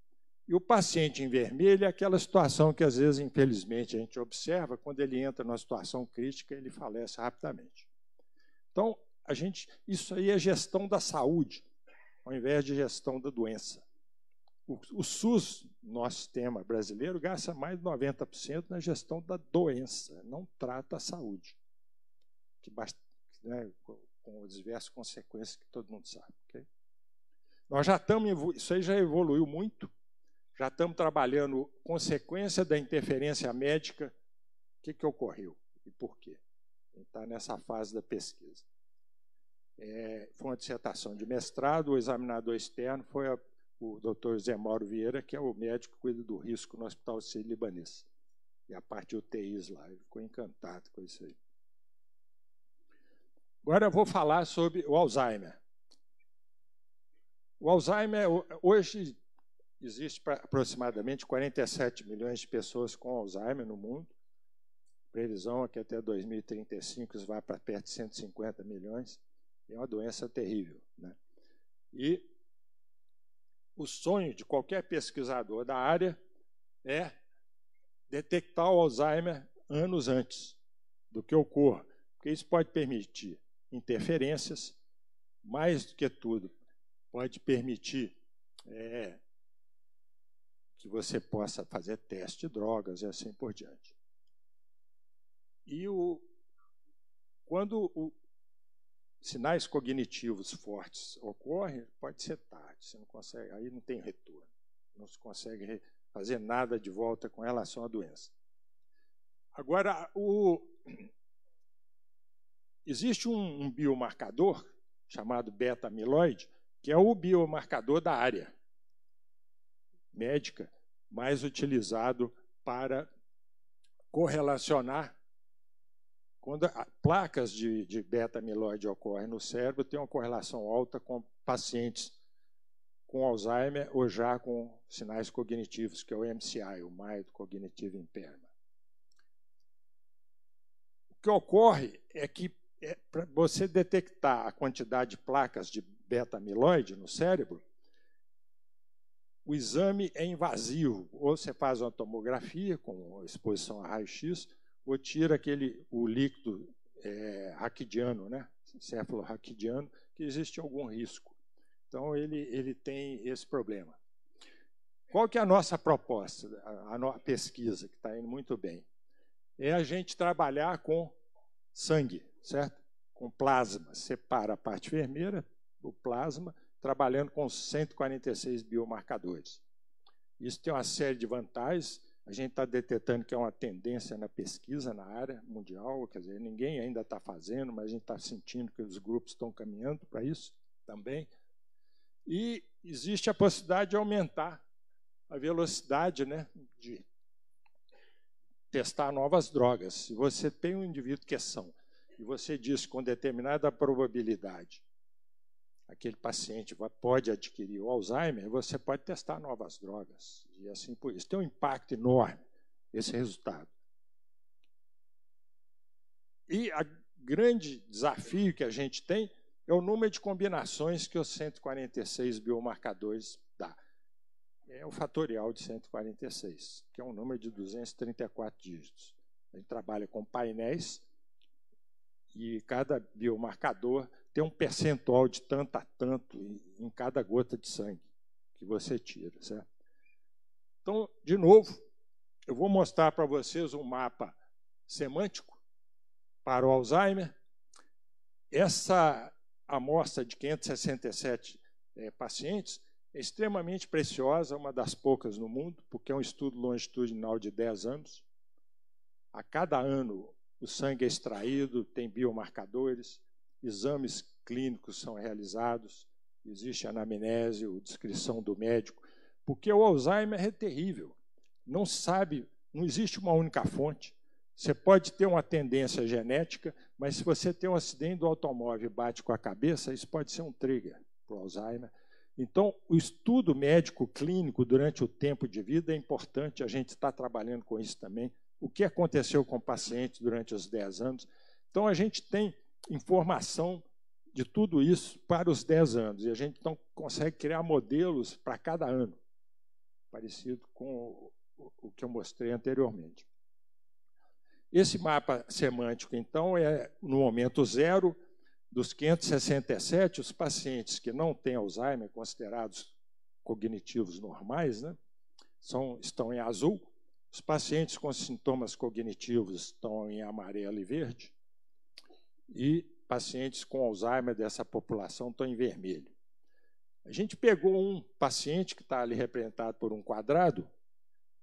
S3: E o paciente em vermelho é aquela situação que, às vezes, infelizmente, a gente observa, quando ele entra numa situação crítica, ele falece rapidamente. Então, a gente, isso aí é gestão da saúde, ao invés de gestão da doença. O, o SUS, nosso sistema brasileiro, gasta mais de 90% na gestão da doença, não trata a saúde, que né, com as diversas consequências que todo mundo sabe. Okay? Nós já estamos, isso aí já evoluiu muito, já estamos trabalhando consequência da interferência médica, o que, que ocorreu e por quê. Está nessa fase da pesquisa. É, foi uma dissertação de mestrado, o examinador externo foi a, o doutor Zé Mauro Vieira, que é o médico que cuida do risco no Hospital Sírio-Libanês. E a parte de UTIs lá, ele ficou encantado com isso aí. Agora eu vou falar sobre o Alzheimer. O Alzheimer, hoje, existe aproximadamente 47 milhões de pessoas com Alzheimer no mundo. A previsão é que até 2035 isso vá para perto de 150 milhões. É uma doença terrível. Né? E o sonho de qualquer pesquisador da área é detectar o Alzheimer anos antes do que ocorra, porque isso pode permitir interferências, mais do que tudo, pode permitir é, que você possa fazer teste de drogas e assim por diante. E o, quando o, sinais cognitivos fortes ocorrem, pode ser tarde, você não consegue, aí não tem retorno, não se consegue fazer nada de volta com relação à doença. Agora, o, existe um, um biomarcador chamado beta-amiloide, que é o biomarcador da área médica mais utilizado para correlacionar quando placas de, de beta-amiloide ocorrem no cérebro, tem uma correlação alta com pacientes com Alzheimer ou já com sinais cognitivos, que é o MCI, o Mild Cognitive Impairment. O que ocorre é que é, para você detectar a quantidade de placas de beta-amiloide no cérebro, o exame é invasivo. Ou você faz uma tomografia com exposição a raio-x, ou tira aquele, o líquido é, raquidiano, né? raquidiano, que existe algum risco. Então, ele, ele tem esse problema. Qual que é a nossa proposta, a, a pesquisa, que está indo muito bem? É a gente trabalhar com sangue, certo? Com plasma. Separa a parte vermelha do plasma, trabalhando com 146 biomarcadores. Isso tem uma série de vantagens. A gente está detectando que é uma tendência na pesquisa na área mundial, quer dizer, ninguém ainda está fazendo, mas a gente está sentindo que os grupos estão caminhando para isso também. E existe a possibilidade de aumentar a velocidade né, de testar novas drogas. Se você tem um indivíduo que é são e você diz com determinada probabilidade aquele paciente pode adquirir o Alzheimer, você pode testar novas drogas. E assim por isso. Tem um impacto enorme esse resultado. E o grande desafio que a gente tem é o número de combinações que os 146 biomarcadores. É o fatorial de 146, que é um número de 234 dígitos. A gente trabalha com painéis e cada biomarcador tem um percentual de tanto a tanto em cada gota de sangue que você tira, certo? Então, de novo, eu vou mostrar para vocês um mapa semântico para o Alzheimer. Essa amostra de 567 é, pacientes é extremamente preciosa, uma das poucas no mundo, porque é um estudo longitudinal de 10 anos. A cada ano, o sangue é extraído, tem biomarcadores, exames clínicos são realizados, existe anamnese, descrição do médico, porque o Alzheimer é terrível. Não sabe, não existe uma única fonte. Você pode ter uma tendência genética, mas se você tem um acidente do automóvel e bate com a cabeça, isso pode ser um trigger para o Alzheimer. Então, o estudo médico clínico durante o tempo de vida é importante, a gente está trabalhando com isso também. O que aconteceu com o paciente durante os 10 anos. Então, a gente tem informação de tudo isso para os 10 anos. E a gente então consegue criar modelos para cada ano, parecido com o que eu mostrei anteriormente. Esse mapa semântico, então, é no momento zero dos 567, os pacientes que não têm Alzheimer, considerados cognitivos normais, né, são, estão em azul. Os pacientes com sintomas cognitivos estão em amarelo e verde e pacientes com Alzheimer dessa população estão em vermelho. A gente pegou um paciente que está ali representado por um quadrado,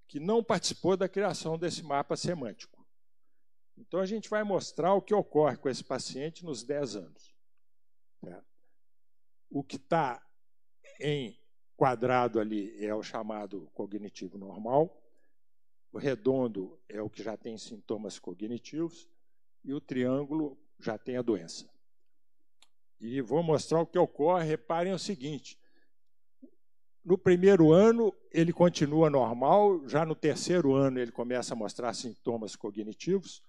S3: que não participou da criação desse mapa semântico. Então, a gente vai mostrar o que ocorre com esse paciente nos 10 anos. O que está em quadrado ali é o chamado cognitivo normal, o redondo é o que já tem sintomas cognitivos, e o triângulo já tem a doença. E vou mostrar o que ocorre. Reparem o seguinte: No primeiro ano, ele continua normal, já no terceiro ano, ele começa a mostrar sintomas cognitivos,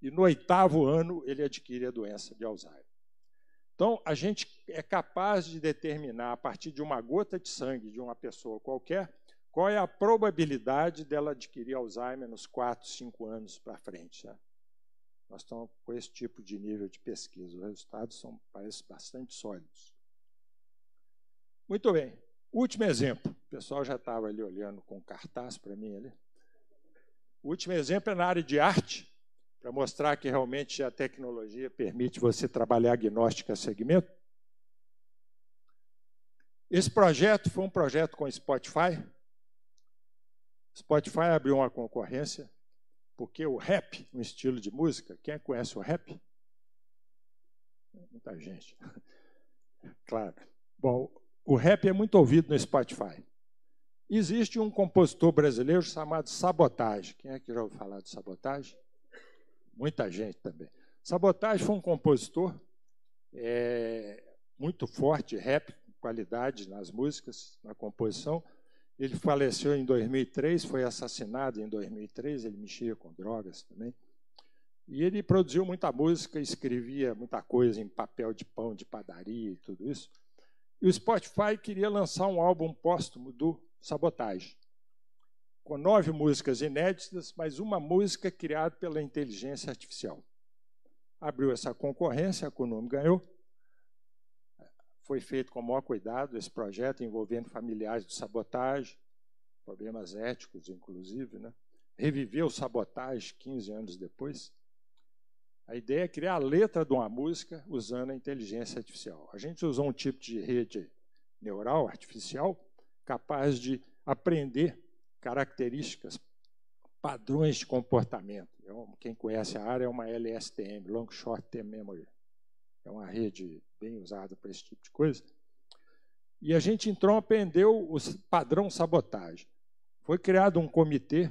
S3: e no oitavo ano, ele adquire a doença de Alzheimer. Então, a gente é capaz de determinar, a partir de uma gota de sangue de uma pessoa qualquer, qual é a probabilidade dela adquirir Alzheimer nos 4, 5 anos para frente. Né? Nós estamos com esse tipo de nível de pesquisa. Os resultados são, parecem bastante sólidos. Muito bem. Último exemplo. O pessoal já estava ali olhando com cartaz para mim ali. O último exemplo é na área de arte, para mostrar que realmente a tecnologia permite você trabalhar agnóstica a segmento. Esse projeto foi um projeto com Spotify. Spotify abriu uma concorrência, porque o rap, um estilo de música, quem conhece o rap? Muita gente. [LAUGHS] Claro. Bom, o rap é muito ouvido no Spotify. Existe um compositor brasileiro chamado Sabotagem. Quem é que já ouviu falar de Sabotagem? Muita gente também. Sabotagem foi um compositor é, muito forte, rap, qualidade nas músicas, na composição. Ele faleceu em 2003, foi assassinado em 2003, ele mexia com drogas também. E ele produziu muita música, escrevia muita coisa em papel de pão de padaria e tudo isso. E o Spotify queria lançar um álbum póstumo do Sabotage, com nove músicas inéditas, mas uma música criada pela inteligência artificial. Abriu essa concorrência, a Konami ganhou. Foi feito com o maior cuidado esse projeto, envolvendo familiares do sabotagem, problemas éticos, inclusive. Né? Reviveu o sabotagem 15 anos depois. A ideia é criar a letra de uma música usando a inteligência artificial. A gente usou um tipo de rede neural artificial capaz de aprender características, padrões de comportamento. É quem conhece a área é uma LSTM, Long Short Term Memory. É uma rede bem usada para esse tipo de coisa. E a gente então aprendeu o padrão sabotagem. Foi criado um comitê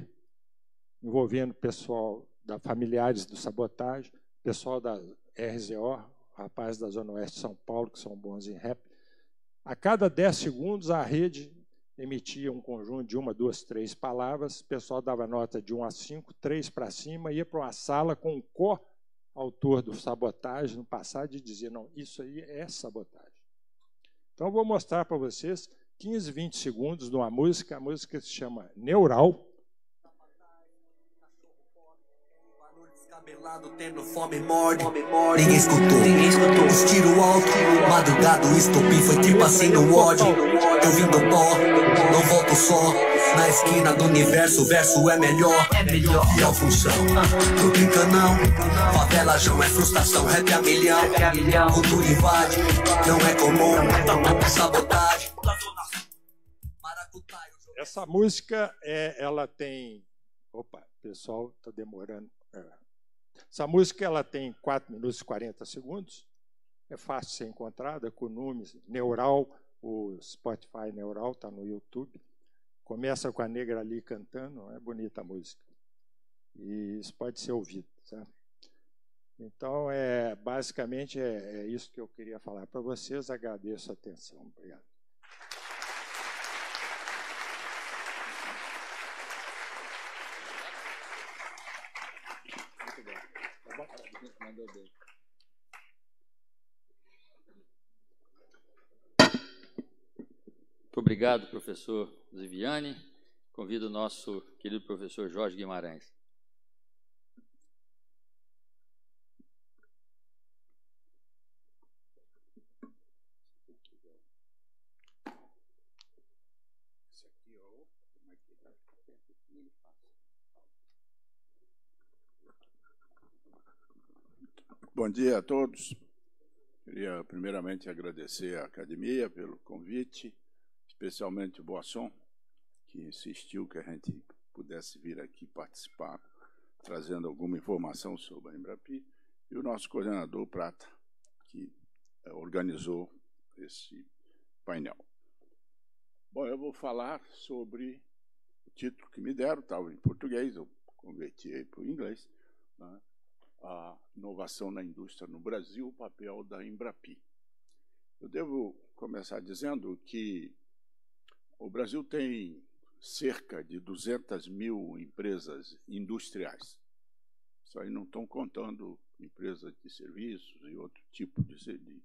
S3: envolvendo pessoal da familiares do sabotagem, pessoal da RZO, rapazes da Zona Oeste de São Paulo, que são bons em rap. A cada 10 segundos, a rede emitia um conjunto de uma, duas, três palavras, o pessoal dava nota de 1 a 5, 3 para cima, ia para uma sala com o co-autor do sabotagem no passado e dizia, não, isso aí é sabotagem. Então, eu vou mostrar para vocês 15, 20 segundos de uma música, a música se chama Neural,
S4: Cabelado tendo fome morde, ninguém escutou, ninguém escutou. Os tiro alto, madrugado, estopim foi tipo assim no ódio. Eu vim do pó, não volto só. Na esquina do universo, o verso é melhor. É melhor. E a função, não clica não. Favela João é frustração, rap a milhão. Cultura invade, não é comum. Sabotagem.
S3: Essa música, é, ela tem. Opa, pessoal, está demorando. É. Essa música ela tem 4 minutos e 40 segundos, é fácil ser encontrada, com nomes Neural, o Spotify Neural está no YouTube. Começa com a negra ali cantando, é bonita a música. E isso pode ser ouvido. Certo? Então, é, basicamente, é, é isso que eu queria falar para vocês. Agradeço a atenção. Obrigado.
S2: Mandou bem. Muito obrigado, professor Ziviani. Convido o nosso querido professor Jorge Guimarães.
S5: Bom dia a todos. Queria primeiramente agradecer à academia pelo convite, especialmente o Boasson, que insistiu que a gente pudesse vir aqui participar, trazendo alguma informação sobre a Embrapi, e o nosso coordenador Prata, que eh, organizou esse painel. Bom, eu vou falar sobre o título que me deram, estava em português, eu converti para o inglês, né? A inovação na indústria no Brasil, o papel da Embrapi. Eu devo começar dizendo que o Brasil tem cerca de 200 mil empresas industriais. Isso aí não estão contando empresas de serviços e outro tipo de, de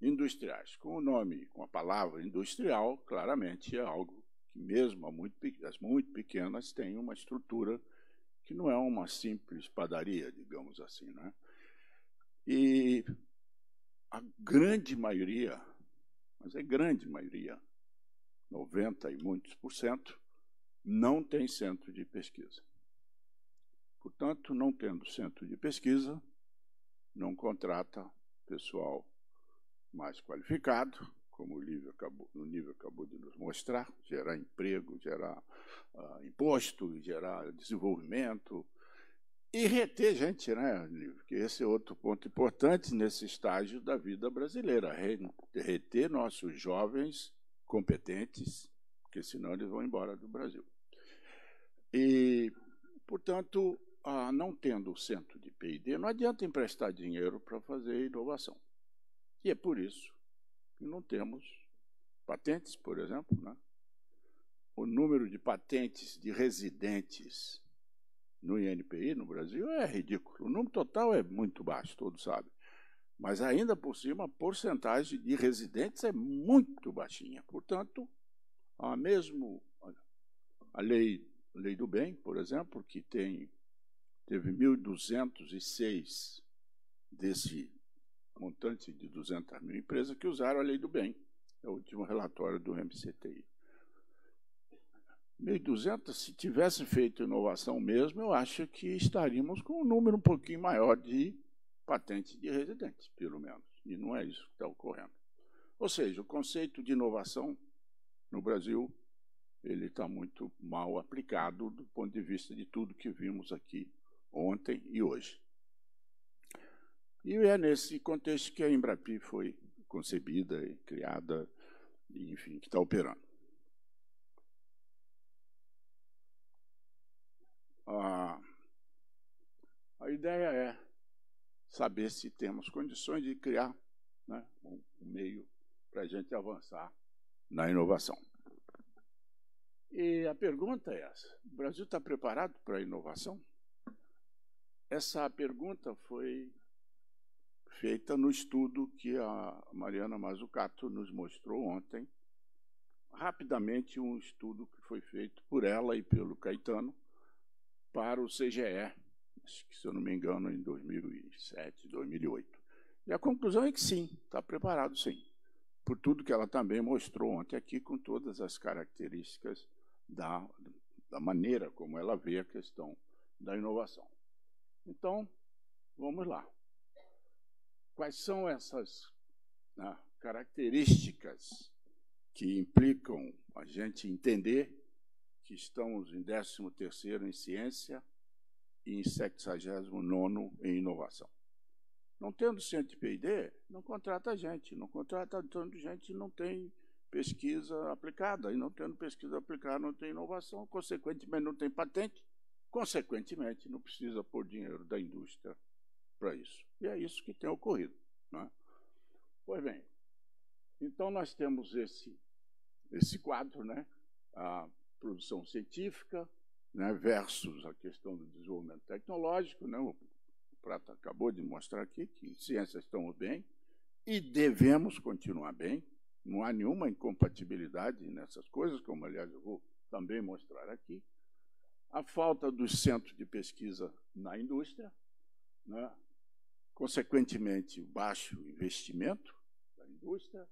S5: industriais. Com o nome, com a palavra industrial, claramente é algo que mesmo as muito pequenas têm uma estrutura que não é uma simples padaria, digamos assim. Né? E a grande maioria, mas é grande maioria, 90 e muitos por cento, não tem centro de pesquisa. Portanto, não tendo centro de pesquisa, não contrata pessoal mais qualificado, como o nível acabou, o acabou de nos mostrar, gerar emprego, gerar uh, imposto, gerar desenvolvimento, e reter gente, né, que esse é outro ponto importante nesse estágio da vida brasileira, reter nossos jovens competentes, porque senão eles vão embora do Brasil. E, portanto, não tendo o centro de P&D, não adianta emprestar dinheiro para fazer inovação. E é por isso que não temos patentes, por exemplo. Né? O número de patentes de residentes no INPI, no Brasil, é ridículo. O número total é muito baixo, todos sabem. Mas ainda por cima, a porcentagem de residentes é muito baixinha. Portanto, a mesmo a lei, a lei do bem, por exemplo, que tem teve 1.206 desse montante de 200 mil empresas que usaram a lei do bem. É o último relatório do MCTI. 1.200, se tivesse feito inovação mesmo, eu acho que estaríamos com um número um pouquinho maior de patentes de residentes, pelo menos. E não é isso que está ocorrendo. Ou seja, o conceito de inovação no Brasil ele está muito mal aplicado do ponto de vista de tudo que vimos aqui ontem e hoje. E é nesse contexto que a Embrapi foi concebida e criada, e, enfim, que está operando. A, a ideia é saber se temos condições de criar né, um, um meio para a gente avançar na inovação. E a pergunta é essa: o Brasil está preparado para a inovação? Essa pergunta foi feita no estudo que a Mariana Mazzucato nos mostrou ontem. Rapidamente, um estudo que foi feito por ela e pelo Caetano para o CGE, se eu não me engano, em 2007, 2008. E a conclusão é que sim, está preparado sim, por tudo que ela também mostrou ontem aqui, com todas as características da, da maneira como ela vê a questão da inovação. Então, vamos lá. Quais são essas né, características que implicam a gente entender que estamos em 13º em ciência e em 69º em inovação? Não tendo centro de P&D, não contrata gente. Não contrata tanto gente, não tem pesquisa aplicada. E não tendo pesquisa aplicada, não tem inovação. Consequentemente, não tem patente. Consequentemente, não precisa pôr dinheiro da indústria para isso. E é isso que tem ocorrido. Né? Pois bem, então nós temos esse, esse quadro, né? a produção científica né? versus a questão do desenvolvimento tecnológico. Né? O Prata acabou de mostrar aqui que ciências estão bem e devemos continuar bem. Não há nenhuma incompatibilidade nessas coisas, como, aliás, eu vou também mostrar aqui a falta dos centros de pesquisa na indústria, né? Consequentemente, o baixo investimento da indústria,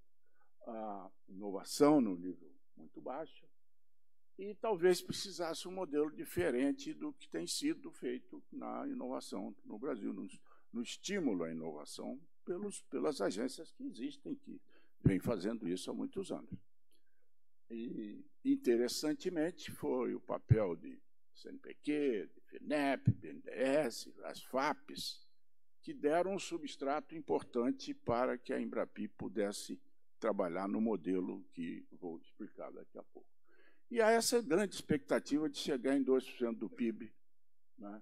S5: a inovação no nível muito baixo, e talvez precisasse um modelo diferente do que tem sido feito na inovação no Brasil, no, no estímulo à inovação pelos, pelas agências que existem, que vêm fazendo isso há muitos anos. E, interessantemente, foi o papel de CNPq, FINEP, BNDES, as FAPs, que deram um substrato importante para que a Embrapi pudesse trabalhar no modelo que vou explicar daqui a pouco. E há essa grande expectativa de chegar em 2% do PIB né,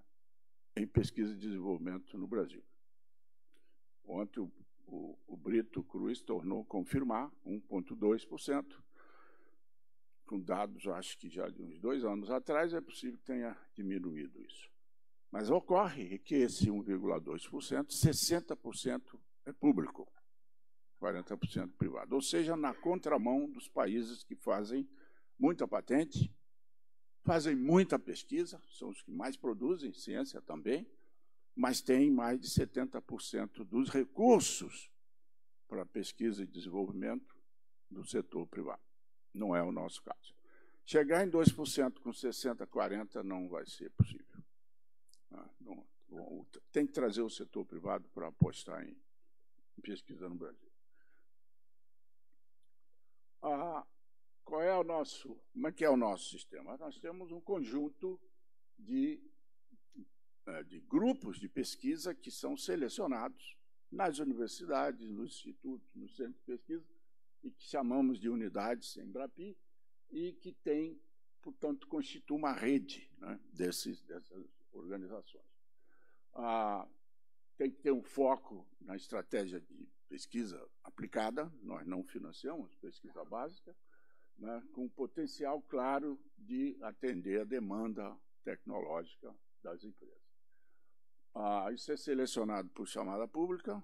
S5: em pesquisa e desenvolvimento no Brasil. Ontem o, o, o Brito Cruz tornou confirmar 1,2%. com dados, acho que já de uns dois anos atrás, é possível que tenha diminuído isso. Mas ocorre que esse 1,2%, 60% é público, 40% privado. Ou seja, na contramão dos países que fazem muita patente, fazem muita pesquisa, são os que mais produzem ciência também, mas têm mais de 70% dos recursos para pesquisa e desenvolvimento do setor privado. Não é o nosso caso. Chegar em 2% com 60, 40 não vai ser possível. Ah, tem que trazer o setor privado para apostar em pesquisa no Brasil. Ah, qual é o nosso, como é que é o nosso sistema? Nós temos um conjunto de, eh, de grupos de pesquisa que são selecionados nas universidades, nos institutos, nos centros de pesquisa, e que chamamos de unidades Embrapi, e que tem, portanto, constitui uma rede né, desses, dessas organizações. Ah, tem que ter um foco na estratégia de pesquisa aplicada, nós não financiamos pesquisa básica, né, com potencial claro de atender a demanda tecnológica das empresas. Ah, isso é selecionado por chamada pública,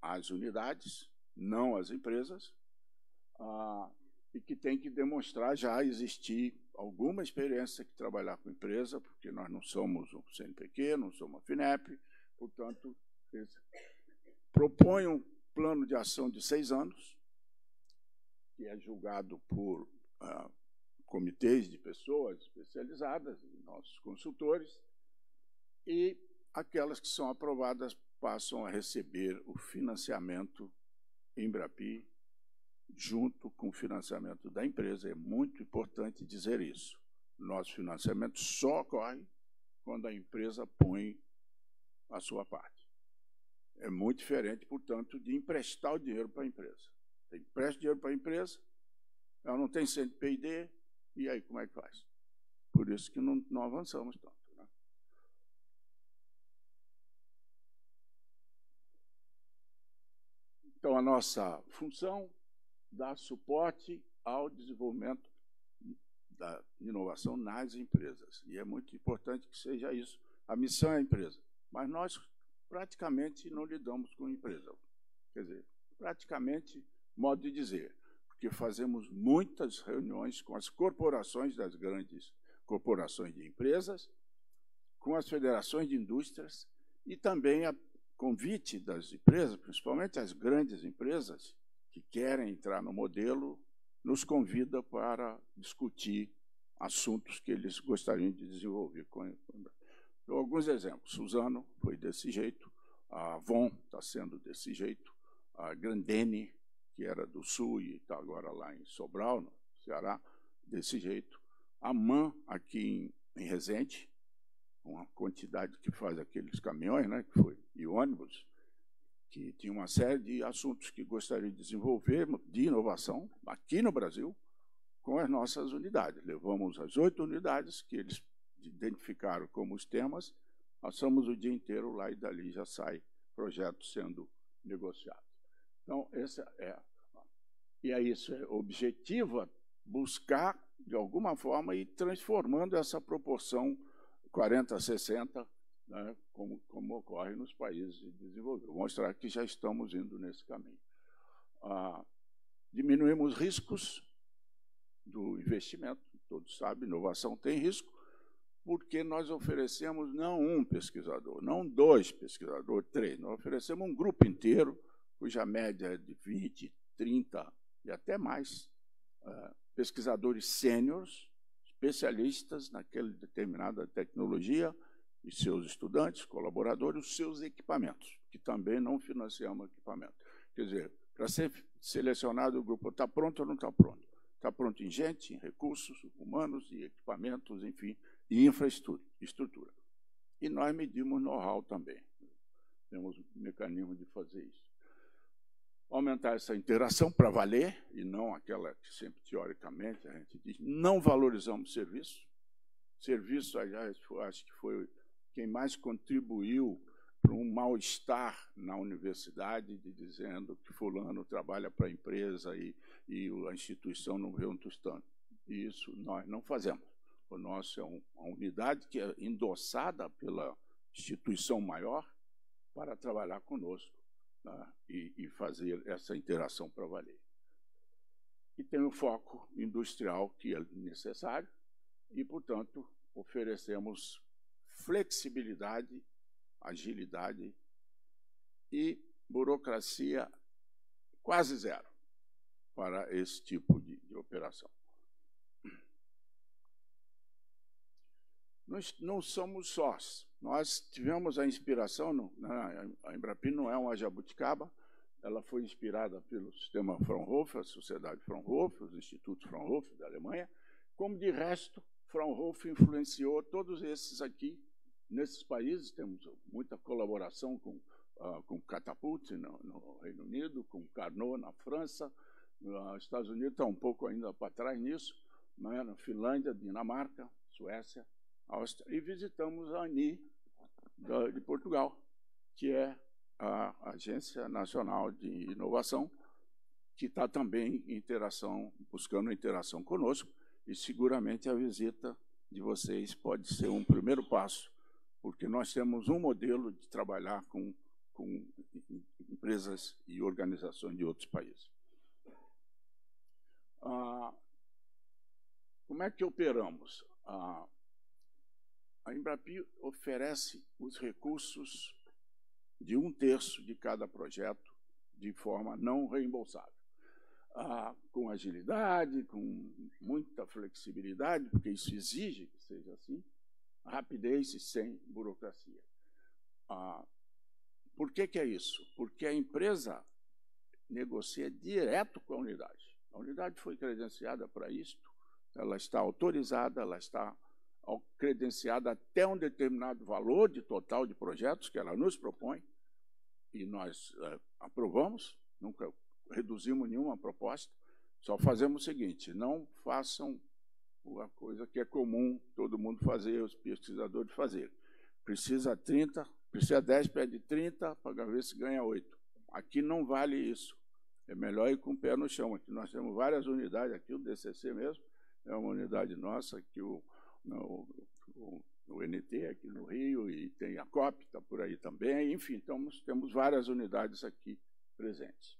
S5: as unidades, não as empresas, ah, e que tem que demonstrar já existir alguma experiência que trabalhar com empresa, porque nós não somos um CNPq, não somos uma FINEP, portanto, propõe um plano de ação de seis anos, que é julgado por ah, comitês de pessoas especializadas, nossos consultores, e aquelas que são aprovadas passam a receber o financiamento Embrapi junto com o financiamento da empresa. É muito importante dizer isso. Nosso financiamento só ocorre quando a empresa põe a sua parte. É muito diferente, portanto, de emprestar o dinheiro para a empresa. Você empresta dinheiro para a empresa, ela não tem CNPD, e aí como é que faz? Por isso que não, não avançamos tanto. Né? Então, a nossa função dá suporte ao desenvolvimento da inovação nas empresas. E é muito importante que seja isso. A missão é a empresa. Mas nós praticamente não lidamos com empresa. Quer dizer, praticamente, modo de dizer, porque fazemos muitas reuniões com as corporações das grandes corporações de empresas, com as federações de indústrias e também a convite das empresas, principalmente as grandes empresas que querem entrar no modelo, nos convida para discutir assuntos que eles gostariam de desenvolver. Então, alguns exemplos. Suzano foi desse jeito, a Avon está sendo desse jeito, a Grandene que era do Sul e está agora lá em Sobral, no Ceará, desse jeito. A MAN, aqui em, em Resende, uma quantidade que faz aqueles caminhões, né, que foi, e ônibus, que tinha uma série de assuntos que gostaria de desenvolver de inovação aqui no Brasil com as nossas unidades. Levamos as oito unidades que eles identificaram como os temas, passamos o dia inteiro lá e dali já sai projeto sendo negociado. Então, essa é e é isso, é objetivo buscar, de alguma forma, ir transformando essa proporção 40 a 60, né, como, como ocorre nos países desenvolvidos. Mostrar que já estamos indo nesse caminho. Ah, diminuímos riscos do investimento, todos sabem, inovação tem risco, porque nós oferecemos não um pesquisador, não dois pesquisadores, três, nós oferecemos um grupo inteiro, cuja média é de 20, 30 e até mais uh, pesquisadores sêniores, especialistas naquela determinada tecnologia, e seus estudantes, colaboradores, os seus equipamentos, que também não financiamos equipamento. Quer dizer, para ser selecionado o grupo está pronto ou não está pronto? Está pronto em gente, em recursos humanos e equipamentos, enfim, e infraestrutura. E nós medimos know-how também. Temos um mecanismo de fazer isso aumentar essa interação para valer, e não aquela que sempre teoricamente a gente diz, não valorizamos serviço. Serviço, aliás, acho que foi quem mais contribuiu para um mal-estar na universidade, de dizendo que fulano trabalha para a empresa e, e a instituição não vê um tostão. Isso nós não fazemos. O nosso é um, uma unidade que é endossada pela instituição maior para trabalhar conosco né, e, e fazer essa interação para valer. E tem o foco industrial que é necessário e, portanto, oferecemos flexibilidade, agilidade e burocracia quase zero para esse tipo de, de operação. Nós não somos sós. Nós tivemos a inspiração, no, né, a Embrapim não é uma jabuticaba, ela foi inspirada pelo sistema Fraunhofer, a Sociedade Fraunhofer, os institutos Fraunhofer da Alemanha, como de resto Fraunhofer influenciou todos esses aqui, nesses países, temos muita colaboração com, uh, com Catapult no, no, Reino Unido, com Carnot na França, nos Estados Unidos está um pouco ainda para trás nisso, né, na Finlândia, Dinamarca, Suécia, Áustria, e visitamos a ANI de Portugal, que é a Agência Nacional de Inovação, que está também em interação, buscando interação conosco, e seguramente a visita de vocês pode ser um primeiro passo, porque nós temos um modelo de trabalhar com, com empresas e organizações de outros países. Ah, como é que operamos? Ah, a Embrapi oferece os recursos de um terço de cada projeto de forma não reembolsável. Ah, com agilidade, com muita flexibilidade, porque isso exige que seja assim, rapidez e sem burocracia. Ah, por que, que é isso? Porque a empresa negocia direto com a unidade. A unidade foi credenciada para isto, ela está autorizada, ela está credenciada até um determinado valor de total de projetos que ela nos propõe, e nós é, aprovamos, nunca reduzimos nenhuma proposta, só fazemos o seguinte: não façam a coisa que é comum todo mundo fazer, os pesquisadores fazer. Precisa 30, precisa 10, pede 30, para ver se ganha 8. Aqui não vale isso. É melhor ir com o pé no chão. Aqui nós temos várias unidades, aqui o DCC mesmo, é uma unidade nossa, aqui o, o, o, o NT aqui no Rio, e tem a COP, está por aí também. Enfim, então, temos várias unidades aqui presentes.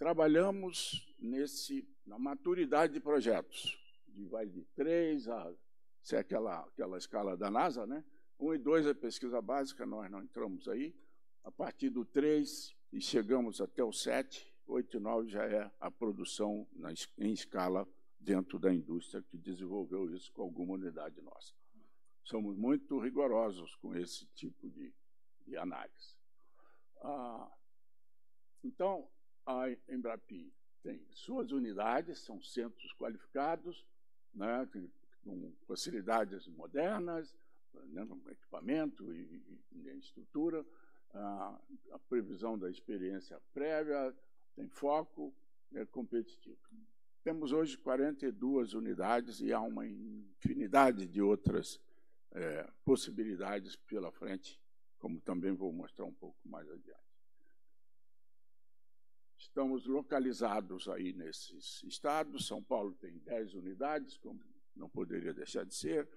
S5: Trabalhamos nesse, na maturidade de projetos, de, vai de 3 a se é aquela, aquela escala da NASA, né? 1 e 2 é pesquisa básica, nós não entramos aí. A partir do 3 e chegamos até o 7, 8 e 9 já é a produção na, em escala dentro da indústria que desenvolveu isso com alguma unidade nossa. Somos muito rigorosos com esse tipo de, de análise. Ah, então, a Embrapi tem suas unidades, são centros qualificados, né, com facilidades modernas, né, equipamento e, e, estrutura, ah, a previsão da experiência prévia, tem foco, é competitivo. Temos hoje 42 unidades e há uma infinidade de outras é, possibilidades pela frente, como também vou mostrar um pouco mais adiante. Estamos localizados aí nesses estados. São Paulo tem 10 unidades, como não poderia deixar de ser.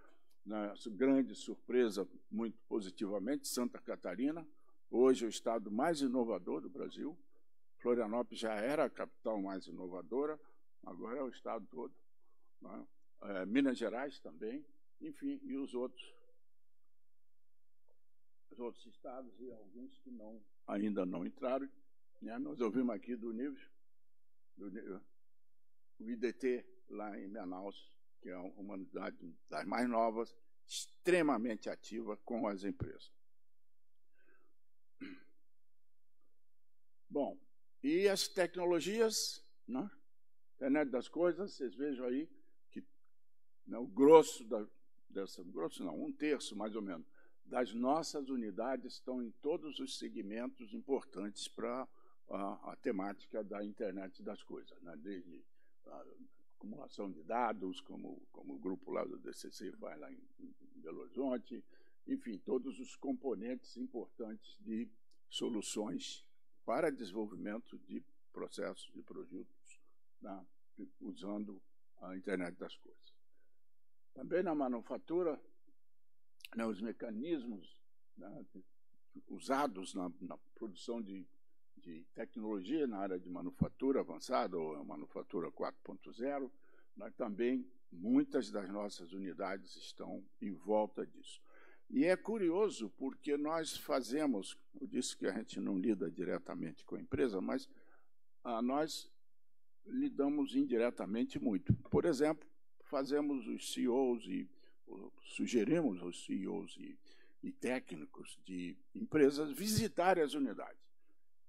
S5: Nossa grande surpresa, muito positivamente, Santa Catarina, hoje é o estado mais inovador do Brasil. Florianópolis já era a capital mais inovadora, agora é o estado todo. Né? É, Minas Gerais também, enfim, e os outros, os outros estados e alguns que não, ainda não entraram. Né? Nós ouvimos aqui do nível, do, o IDT lá em Manaus, que é uma unidade das mais novas, extremamente ativa com as empresas. Bom, e as tecnologias, né? internet das coisas, vocês vejam aí que né, o grosso da, dessa, grosso não, um terço mais ou menos, das nossas unidades estão em todos os segmentos importantes para a, a, temática da internet das coisas, né, desde a acumulação de dados, como, como o grupo lá do DCC faz lá em, em Belo Horizonte, enfim, todos os componentes importantes de soluções para desenvolvimento de processos, de produtos né, usando a internet das coisas. Também na manufatura, né, os mecanismos né, usados na, na produção de, de, tecnologia na área de manufatura avançada ou manufatura 4.0, mas também muitas das nossas unidades estão em volta disso. E é curioso porque nós fazemos, eu disse que a gente não lida diretamente com a empresa, mas ah, nós lidamos indiretamente muito. Por exemplo, fazemos os CEOs e sugerimos aos CEOs e, e técnicos de empresas visitarem as unidades.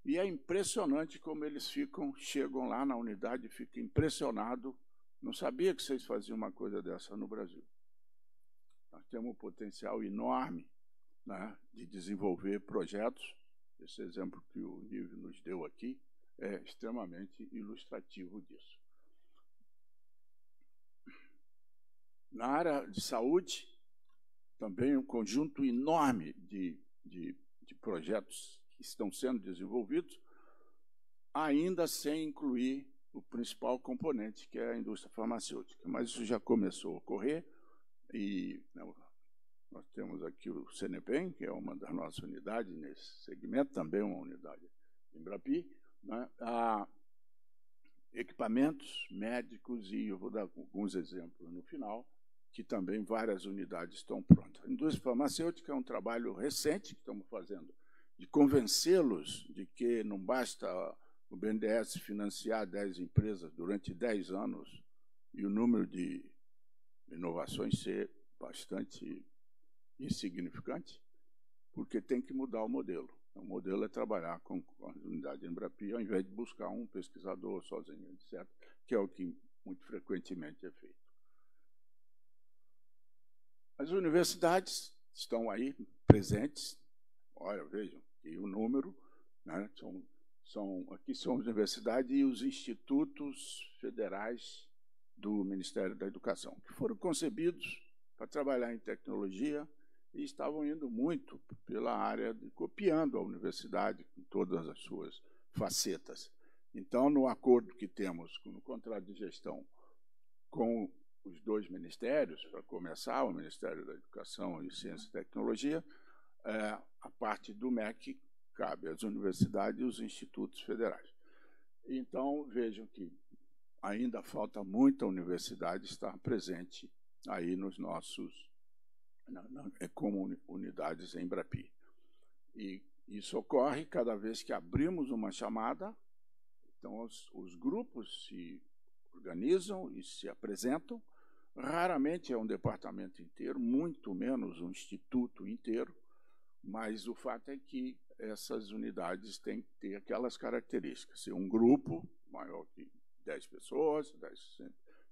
S5: E é impressionante como eles ficam, chegam lá na unidade e ficam impressionados. Não sabia que vocês faziam uma coisa dessa no Brasil. Nós temos um potencial enorme né, de desenvolver projetos. Esse exemplo que o Nível nos deu aqui é extremamente ilustrativo disso. Na área de saúde, também um conjunto enorme de, de, de projetos estão sendo desenvolvidos, ainda sem incluir o principal componente, que é a indústria farmacêutica. Mas isso já começou a ocorrer e né, nós temos aqui o CNPEM, que é uma das nossas unidades nesse segmento, também uma unidade em Brapi, né, equipamentos médicos, e eu vou dar alguns exemplos no final, que também várias unidades estão prontas. A indústria farmacêutica é um trabalho recente que estamos fazendo, de convencê-los de que não basta o BNDES financiar 10 empresas durante 10 anos e o número de inovações ser bastante insignificante, porque tem que mudar o modelo. O modelo é trabalhar com, a unidade Embrapi, ao invés de buscar um pesquisador sozinho, etc., que é o que muito frequentemente é feito. As universidades estão aí presentes. Olha, vejam, e o número, né, são, são, aqui são as universidades e os institutos federais do Ministério da Educação, que foram concebidos para trabalhar em tecnologia e estavam indo muito pela área de copiando a universidade com todas as suas facetas. Então, no acordo que temos no contrato de gestão com os dois ministérios, para começar, o Ministério da Educação e Ciência e Tecnologia, é, a parte do MEC cabe às universidades e os institutos federais. Então, vejam que ainda falta muita universidade estar presente aí nos nossos, na, na, é como unidades em Brapi. E isso ocorre cada vez que abrimos uma chamada, então os, os grupos se organizam e se apresentam, Raramente é um departamento inteiro, muito menos um instituto inteiro, mas o fato é que essas unidades têm que ter aquelas características. Ser um grupo maior que 10 pessoas, 10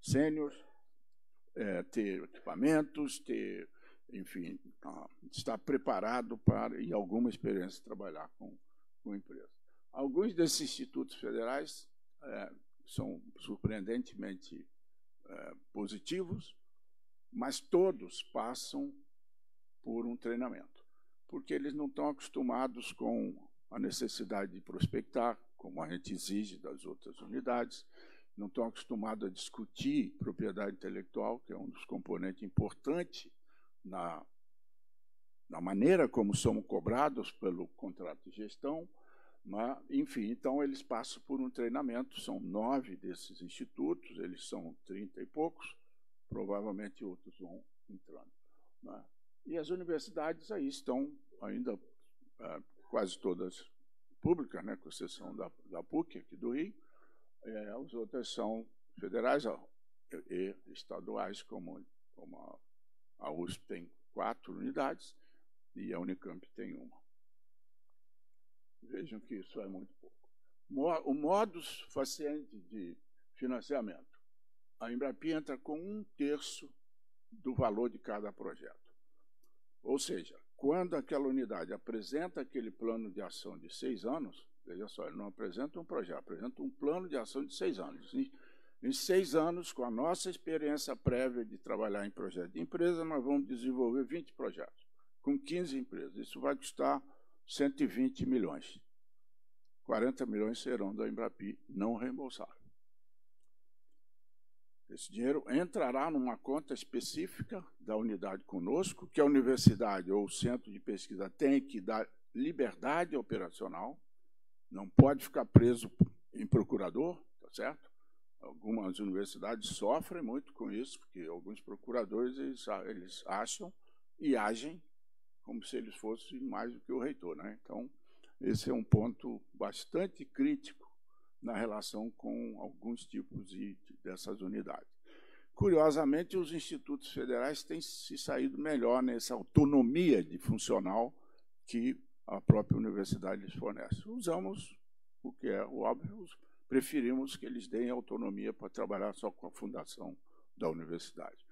S5: sêniores, é, ter equipamentos, ter, enfim, estar preparado para, em alguma experiência, trabalhar com, com empresa. Alguns desses institutos federais é, são surpreendentemente é, positivos, mas todos passam por um treinamento, porque eles não estão acostumados com a necessidade de prospectar, como a gente exige das outras unidades, não estão acostumados a discutir propriedade intelectual, que é um dos componentes importantes na, na maneira como somos cobrados pelo contrato de gestão, mas, enfim, então eles passam por um treinamento, são nove desses institutos, eles são trinta e poucos, provavelmente outros vão entrando. Né? E as universidades aí estão ainda é, quase todas públicas, né, com exceção da, da PUC aqui do Rio, é, as outras são federais ó, e, e estaduais, como, como a, a USP tem quatro unidades e a Unicamp tem uma. Vejam que isso é muito pouco. O modus faciendi de financiamento. A Embrapi entra com um terço do valor de cada projeto. Ou seja, quando aquela unidade apresenta aquele plano de ação de seis anos, veja só, ele não apresenta um projeto, apresenta um plano de ação de seis anos. Em seis anos, com a nossa experiência prévia de trabalhar em projeto de empresa, nós vamos desenvolver 20 projetos, com 15 empresas. Isso vai custar 120 milhões. 40 milhões serão da Embrapi não reembolsáveis. Esse dinheiro entrará numa conta específica da unidade conosco, que a universidade ou o centro de pesquisa tem que dar liberdade operacional, não pode ficar preso em procurador, tá certo? Algumas universidades sofrem muito com isso, porque alguns procuradores eles, eles acham e agem como se eles fossem mais do que o reitor. Né? Então, esse é um ponto bastante crítico na relação com alguns tipos de, dessas unidades. Curiosamente, os institutos federais têm se saído melhor nessa autonomia de funcional que a própria universidade lhes fornece. Usamos o que é o óbvio, preferimos que eles deem autonomia para trabalhar só com a fundação da universidade.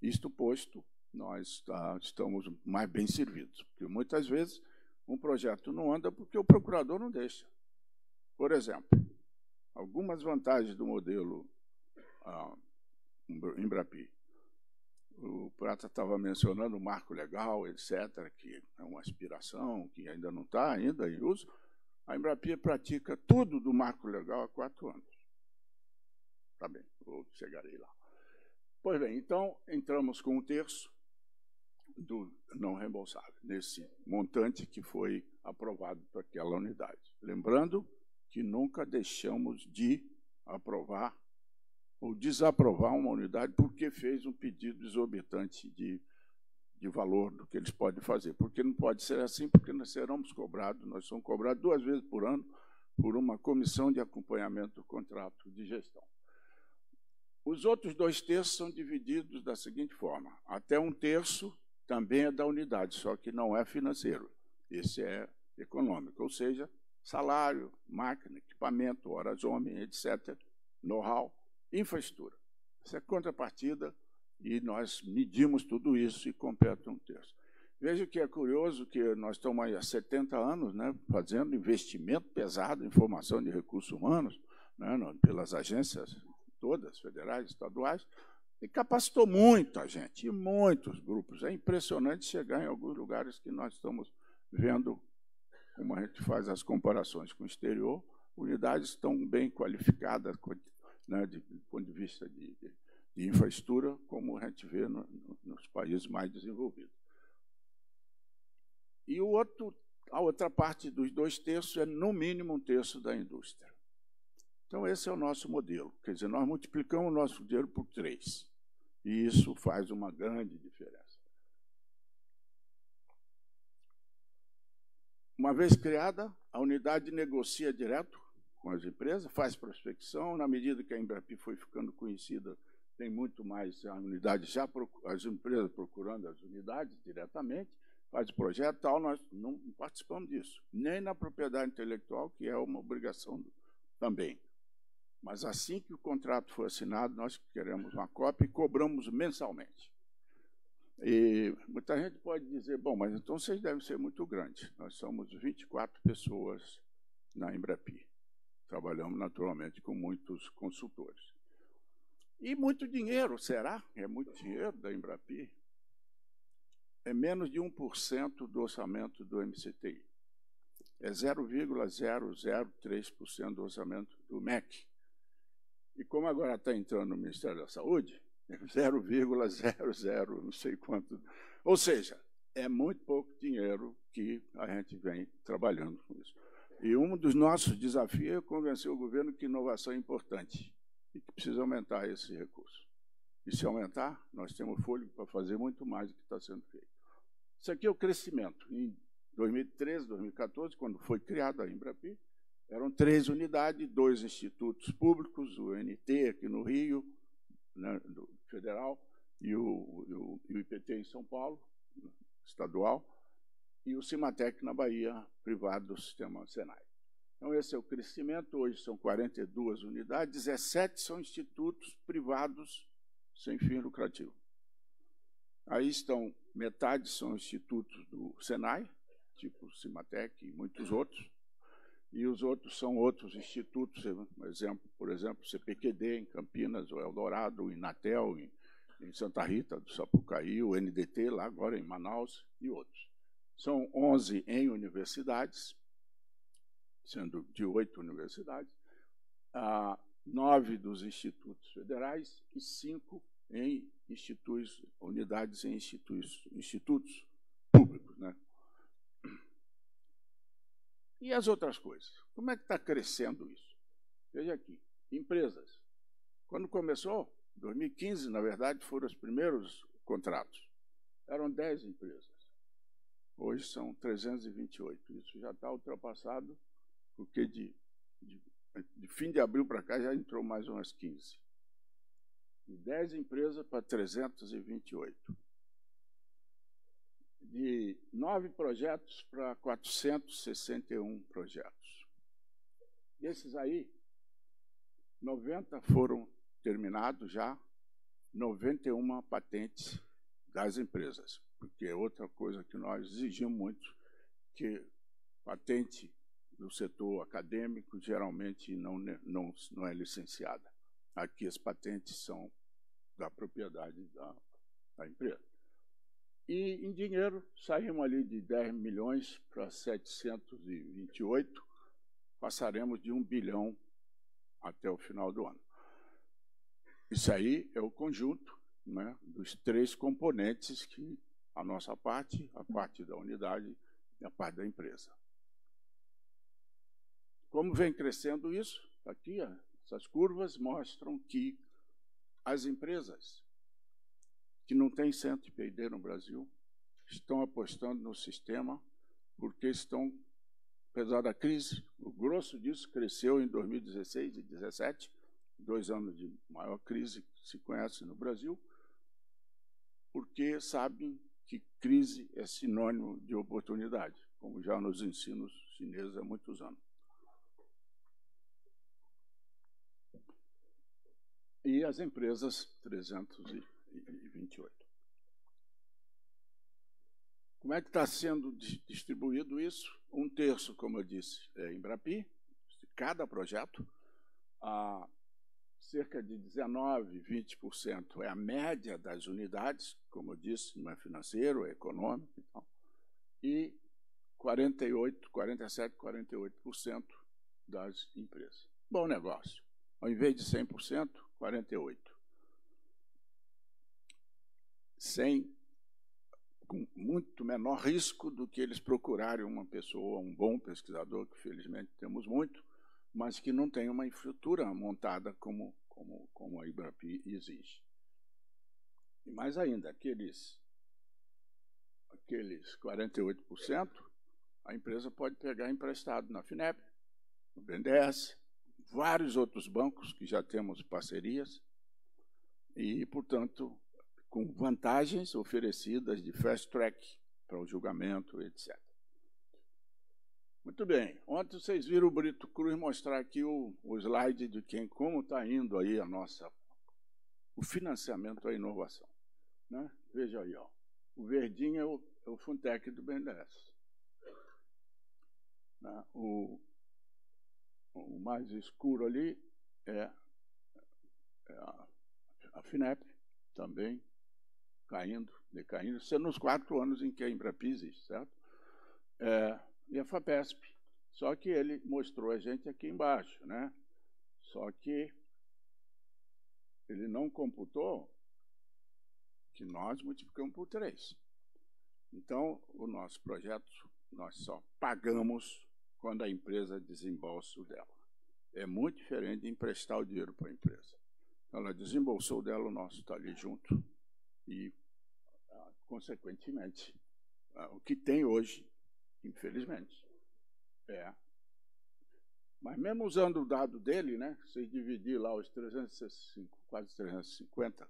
S5: Isto posto, nós tá, estamos mais bem servidos, porque muitas vezes um projeto não anda porque o procurador não deixa. Por exemplo, algumas vantagens do modelo ah, Embrapi. O Prata estava mencionando o marco legal, etc., que é uma aspiração, que ainda não está ainda em uso. A Embrapi pratica tudo do marco legal há quatro anos. Tá bem, vou chegarei lá. Pois bem, então entramos com um terço do não reembolsável, nesse montante que foi aprovado para aquela unidade. Lembrando que nunca deixamos de aprovar ou desaprovar uma unidade porque fez um pedido exorbitante de, de valor do que eles podem fazer. Porque não pode ser assim, porque nós seremos cobrados, nós somos cobrados duas vezes por ano por uma comissão de acompanhamento do contrato de gestão. Os outros dois terços são divididos da seguinte forma: até um terço também é da unidade, só que não é financeiro. Esse é econômico, ou seja, salário, máquina, equipamento, horas homem, etc., know-how, infraestrutura. Essa é contrapartida e nós medimos tudo isso e compete um terço. Veja que é curioso que nós estamos aí há 70 anos né, fazendo investimento pesado em formação de recursos humanos, né, pelas agências todas, federais, estaduais, e capacitou muita gente, e muitos grupos. É impressionante chegar em alguns lugares que nós estamos vendo, como a gente faz as comparações com o exterior, unidades tão bem qualificadas, né, de, do ponto de vista de, de, de, infraestrutura, como a gente vê no, no, nos países mais desenvolvidos. E o outro, a outra parte dos dois terços é, no mínimo, um terço da indústria. Então, esse é o nosso modelo. Quer dizer, nós multiplicamos o nosso dinheiro por três. E isso faz uma grande diferença. Uma vez criada, a unidade negocia direto com as empresas, faz prospecção. Na medida que a Embrapi foi ficando conhecida, tem muito mais a unidade já as empresas procurando as unidades diretamente, faz projeto tal. Nós não participamos disso, nem na propriedade intelectual, que é uma obrigação também. Mas assim que o contrato for assinado, nós queremos uma cópia e cobramos mensalmente. E muita gente pode dizer, bom, mas então vocês devem ser muito grandes. Nós somos 24 pessoas na Embrapi. Trabalhamos naturalmente com muitos consultores. E muito dinheiro, será? É muito dinheiro da Embrapi? É menos de 1% do orçamento do MCTI. É 0,003% do orçamento do MEC. E como agora está entrando no Ministério da Saúde, [LAUGHS] 0,00 [LAUGHS] não sei quanto. Ou seja, é muito pouco dinheiro que a gente vem trabalhando com isso. E um dos nossos desafios é convencer o governo que inovação é importante e que precisa aumentar esse recurso. E se aumentar, nós temos fôlego para fazer muito mais do que está sendo feito. Isso aqui é o crescimento. Em 2013, 2014, quando foi criada a Embrapi, eram três unidades, dois institutos públicos, o NT aqui no Rio, né, federal, e o, o, IPT em São Paulo, estadual, e o Cimatec na Bahia, privado do sistema Senai. Então, esse é o crescimento. Hoje são 42 unidades, 17 são institutos privados sem fim lucrativo. Aí estão, metade são institutos do Senai, tipo Cimatec e muitos outros, e os outros são outros institutos, exemplo, por exemplo, CPQD em Campinas, o Eldorado, o Inatel em, em Santa Rita do Sapucaí, o NDT lá agora em Manaus e outros. São 11 em universidades, sendo de oito universidades, nove dos institutos federais e cinco em institutos, unidades em institutos, institutos públicos. Né? E as outras coisas? Como é que está crescendo isso? Veja aqui, empresas. Quando começou, 2015, na verdade, foram os primeiros contratos. Eram 10 empresas. Hoje são 328. Isso já está ultrapassado, porque de, de, de fim de abril para cá já entrou mais umas 15. De 10 empresas para 328 de nove projetos para 461 projetos. E esses aí, 90 foram terminados já, 91 patentes das empresas, porque é outra coisa que nós exigimos muito, que patente do setor acadêmico geralmente não, não, não é licenciada. Aqui as patentes são da propriedade da, da empresa. E em dinheiro, saímos ali de 10 milhões para 728, passaremos de 1 bilhão até o final do ano. Isso aí é o conjunto né, dos três componentes que a nossa parte, a parte da unidade e a parte da empresa. Como vem crescendo isso? Aqui, essas curvas mostram que as empresas que não tem centro de P&D no Brasil, estão apostando no sistema porque estão, apesar da crise, o grosso disso cresceu em 2016 e 2017, dois anos de maior crise que se conhece no Brasil, porque sabem que crise é sinônimo de oportunidade, como já nos ensinos chineses há muitos anos. E as empresas 300 e 28. Como é que está sendo distribuído isso? Um terço, como eu disse, é Embrapi, cada projeto. Ah, cerca de 19, 20% é a média das unidades, como eu disse, não é financeiro, é econômico e tal. E 48, 47, 48% das empresas. Bom negócio. Ao invés de 100%, 48% sem com muito menor risco do que eles procurarem uma pessoa, um bom pesquisador, que felizmente temos muito, mas que não tem uma infraestrutura montada como, como, como a Ibrapi exige. E mais ainda, aqueles, aqueles 48%, a empresa pode pegar emprestado na FINEP, no BNDES, vários outros bancos que já temos parcerias, e, portanto, com vantagens oferecidas de fast track para o julgamento, etc. Muito bem. Ontem vocês viram o Brito Cruz mostrar aqui o, o slide de quem, como está indo aí a nossa, o financiamento à inovação. Né? Veja aí, ó. o verdinho é o, é o Funtec do BNDES. Né? O, o mais escuro ali é, é a, a FINEP, também caindo, decaindo, sendo nos quatro anos em que a Embrapi existe, certo? É, e a FAPESP. Só que ele mostrou a gente aqui embaixo, né? Só que ele não computou que nós multiplicamos por três. Então, o nosso projeto, nós só pagamos quando a empresa desembolsa o dela. É muito diferente de emprestar o dinheiro para a empresa. Ela desembolsou dela, o nosso está ali junto e, consequentemente, ah, o que tem hoje, infelizmente, é. Mas mesmo usando o dado dele, né, se dividir lá os 365, quase 350,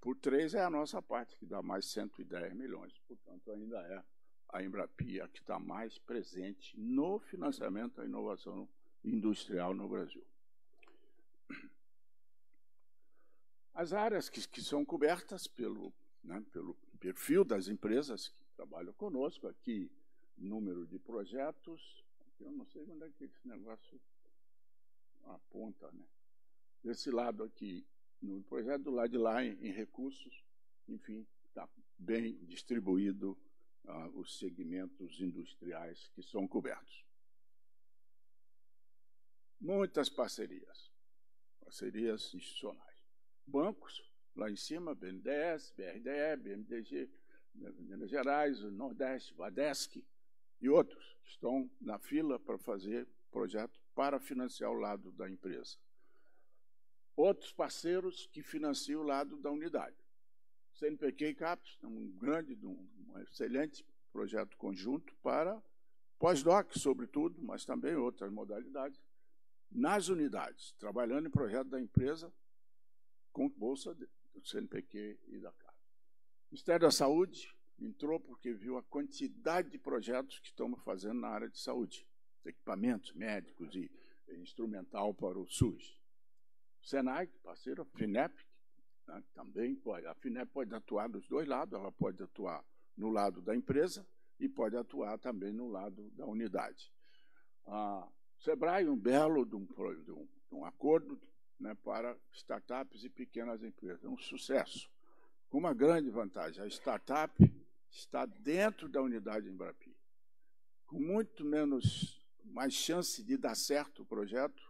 S5: por 3 é a nossa parte, que dá mais 110 milhões. Portanto, ainda é a Embrapia que está mais presente no financiamento da inovação industrial no Brasil. As áreas que, que são cobertas pelo, né, pelo perfil das empresas que trabalham conosco, aqui número de projetos, eu não sei onde é que esse negócio aponta, né? Desse lado aqui, no projeto do lado de lá, em, em recursos, enfim, está bem distribuído uh, os segmentos industriais que são cobertos. Muitas parcerias. parcerias institucionais. Bancos, lá em cima, BNDES, BRDE, BMDG, Minas Gerais, Nordeste, Badesc e outros estão na fila para fazer projeto para financiar o lado da empresa. Outros parceiros que financiam o lado da unidade. CNPq e CAPES, um grande, um excelente projeto conjunto para pós-doc, sobretudo, mas também outras modalidades, nas unidades, trabalhando em projeto da empresa com bolsa do CNPq e da CAPES. O Ministério da Saúde entrou porque viu a quantidade de projetos que estamos fazendo na área de saúde, equipamentos médicos e instrumental para o SUS. O Senai, parceiro, a FINEP, né, também pode, a FINEP pode atuar dos dois lados, ela pode atuar no lado da empresa e pode atuar também no lado da unidade. A Sebrae, um belo de um, de um, de um acordo né, para startups e pequenas empresas, um sucesso, com uma grande vantagem. A startup está dentro da unidade Embrapi, com muito menos, mais chance de dar certo o projeto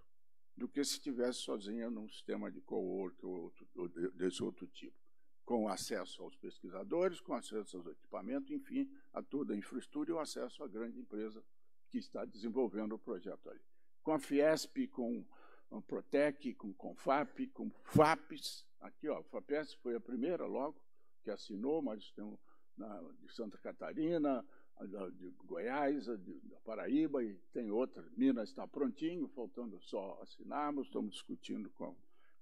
S5: do que se estivesse sozinha num sistema de co-work ou, ou desse outro tipo, com acesso aos pesquisadores, com acesso aos equipamentos, enfim, a toda a infraestrutura e o acesso à grande empresa que está desenvolvendo o projeto ali. Com a Fiesp, com a Protec, com Confap, com FAPES, aqui, ó, FAPES foi a primeira logo que assinou, mas tem na, de Santa Catarina, de Goiás, de, da Paraíba e tem outras. Minas está prontinho, faltando só assinarmos. Estamos discutindo com,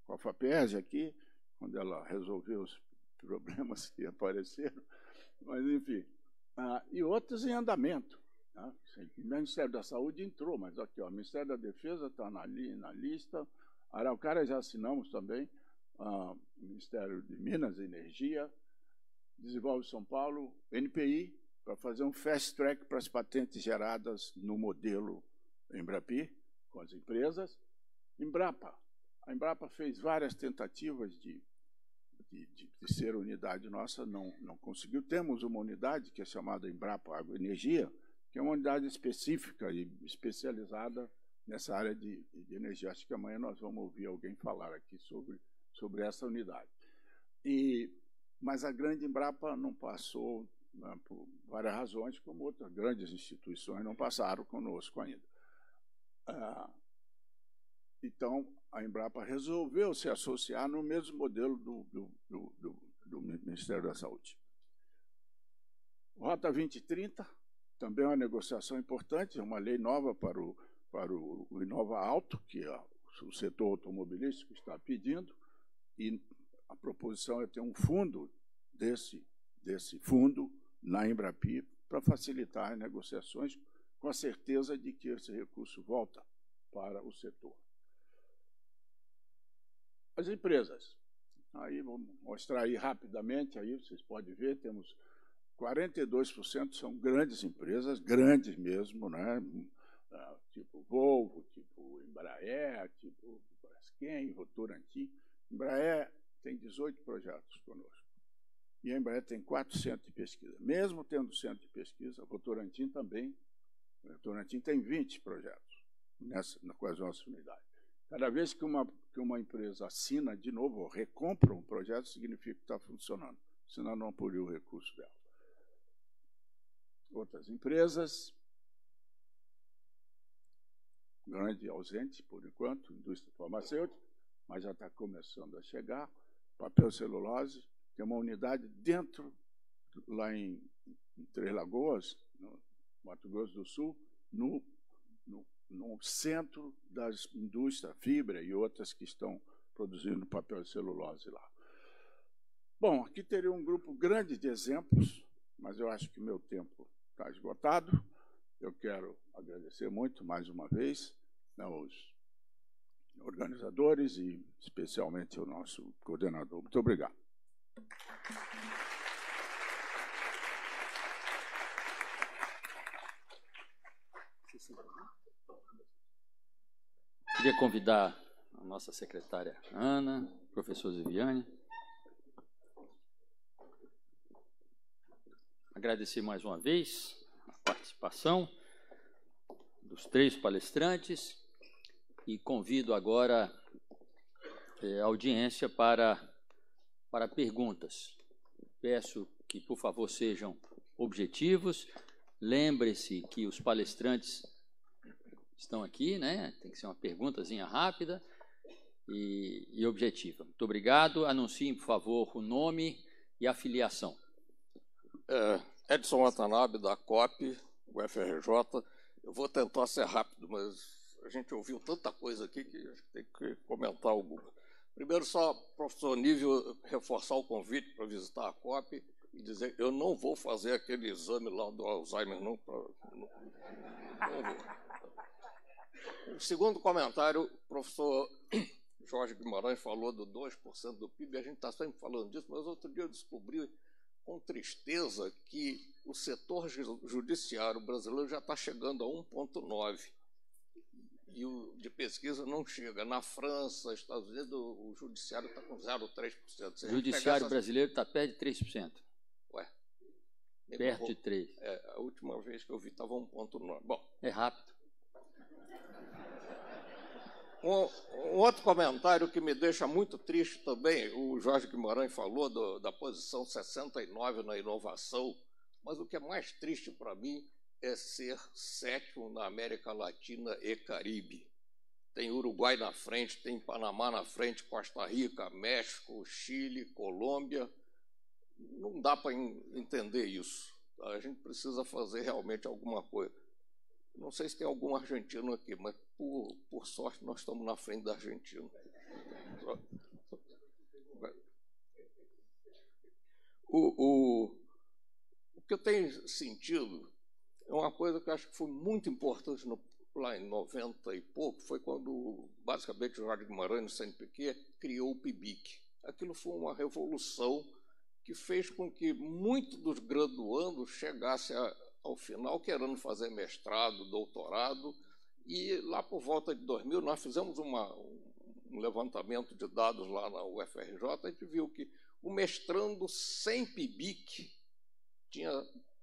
S5: com a FAPES aqui, quando ela resolveu os [LAUGHS] problemas que apareceram. Mas, enfim. Ah, e outros em andamento. Né? O Ministério da Saúde entrou, mas aqui, ó, o Ministério da Defesa está na, na lista. Araucária já assinamos também. Ah, Ministério de Minas e Energia, Desenvolve São Paulo, NPI, para fazer um fast track para as patentes geradas no modelo Embrapi, com as empresas. Embrapa. A Embrapa fez várias tentativas de, de, de, de ser unidade nossa, não, não conseguiu. Temos uma unidade que é chamada Embrapa Água e Energia, que é uma unidade específica e especializada nessa área de, de energia. Acho que amanhã nós vamos ouvir alguém falar aqui sobre, sobre essa unidade. E mas a grande Embrapa não passou, né, por várias razões, como outras grandes instituições não passaram conosco ainda. Ah, então, a Embrapa resolveu se associar no mesmo modelo do, do, do, do, do Ministério da Saúde. Rota 2030, também é uma negociação importante, é uma lei nova para o, para o, o Inova Alto, que a, o setor automobilístico está pedindo, e a proposição é ter um fundo desse, desse fundo na Embrapi para facilitar as negociações, com a certeza de que esse recurso volta para o setor. As empresas. Aí vamos mostrar aí rapidamente, aí vocês podem ver, temos 42% são grandes empresas, grandes mesmo, né? Ah, tipo Volvo, tipo Embraer, tipo Braskem, Votorantim. Embraer tem 18 projetos conosco. E a Embraer tem quatro centros de pesquisa. Mesmo tendo centro de pesquisa, a Votorantim também, a Votorantim tem 20 projetos nessa, com as nossas unidades. Cada vez que uma, que uma empresa assina de novo, ou recompra um projeto, significa que está funcionando, senão não apuriu o recurso dela. Outras empresas, grande ausente por enquanto, indústria farmacêutica, mas já está começando a chegar papel celulose, tem uma unidade dentro, lá em, em Três Lagoas, no Mato Grosso do Sul, no, no, no centro das indústrias, fibra e outras que estão produzindo papel celulose lá. Bom, aqui teria um grupo grande de exemplos, mas eu acho que meu tempo está esgotado. Eu quero agradecer muito mais uma vez aos né, organizadores e especialmente o nosso coordenador. Muito obrigado.
S2: Queria convidar a nossa secretária Ana, professor Viviane. Agradecer mais uma vez a participação dos três palestrantes e convido agora é, audiência para, para perguntas. Peço que, por favor, sejam objetivos. Lembre-se que os palestrantes estão aqui, né? Tem que ser uma perguntazinha rápida e, e objetiva. Muito obrigado. Anunciem, por favor, o nome e a filiação.
S6: É, Edson Watanabe, da COP, UFRJ. Eu vou tentar ser rápido, mas a gente ouviu tanta coisa aqui que tem que comentar alguma. Primeiro, só, professor Nível, reforçar o convite para visitar a COP e dizer eu não vou fazer aquele exame lá do Alzheimer, não. Pra, não, não vou. O segundo comentário, o professor Jorge Guimarães falou do 2% do PIB, a gente está sempre falando disso, mas outro dia eu descobri com tristeza que o setor judiciário brasileiro já está chegando a 1,9% e o de pesquisa não chega. Na França, Estados Unidos, o judiciário está com 0,3%.
S2: O judiciário essas... brasileiro está perto de 3%.
S6: Ué.
S2: Perto de 3%.
S6: É, a última vez que eu vi estava 1,9%. Bom.
S2: É rápido.
S6: Um, um, outro comentário que me deixa muito triste também, o Jorge Guimarães falou do, da posição 69 na inovação, mas o que é mais triste para mim é ser sétimo na América Latina e Caribe. Tem Uruguai na frente, tem Panamá na frente, Costa Rica, México, Chile, Colômbia. Não dá para entender isso. A gente precisa fazer realmente alguma coisa. Não sei se tem algum argentino aqui, mas por, por sorte nós estamos na frente da Argentina. O, o, o que eu tenho sentido é uma coisa que eu acho que foi muito importante no, lá em 90 e pouco, foi quando, basicamente, o Jorge Guimarães, no CNPq, criou o PIBIC. Aquilo foi uma revolução que fez com que muitos dos graduandos chegassem ao final querendo fazer mestrado, doutorado, e lá por volta de 2000 nós fizemos uma, um levantamento de dados lá na UFRJ, a gente viu que o mestrando sem PIBIC tinha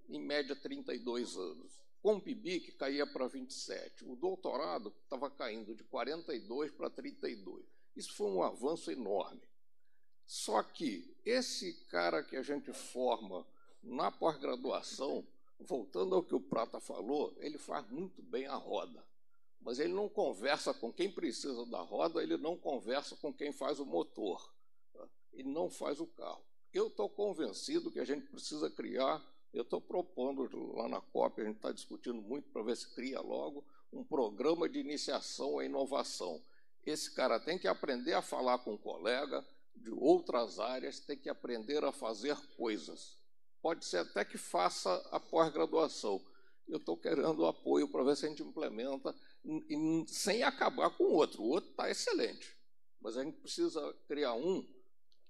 S6: em média 32 anos. Com PIBIC caía para 27. O doutorado estava caindo de 42 para 32. Isso foi um avanço enorme. Só que esse cara que a gente forma na pós-graduação, voltando ao que o Prata falou, ele faz muito bem a roda. Mas ele não conversa com quem precisa da roda, ele não conversa com quem faz o motor. Tá? Ele não faz o carro. Eu estou convencido que a gente precisa criar eu estou propondo lá na COP, a gente está discutindo muito para ver se cria logo um programa de iniciação à inovação. Esse cara tem que aprender a falar com um colega de outras áreas, tem que aprender a fazer coisas. Pode ser até que faça a pós-graduação. Eu estou querendo apoio para ver se a gente implementa sem acabar com o outro. O outro está excelente, mas a gente precisa criar um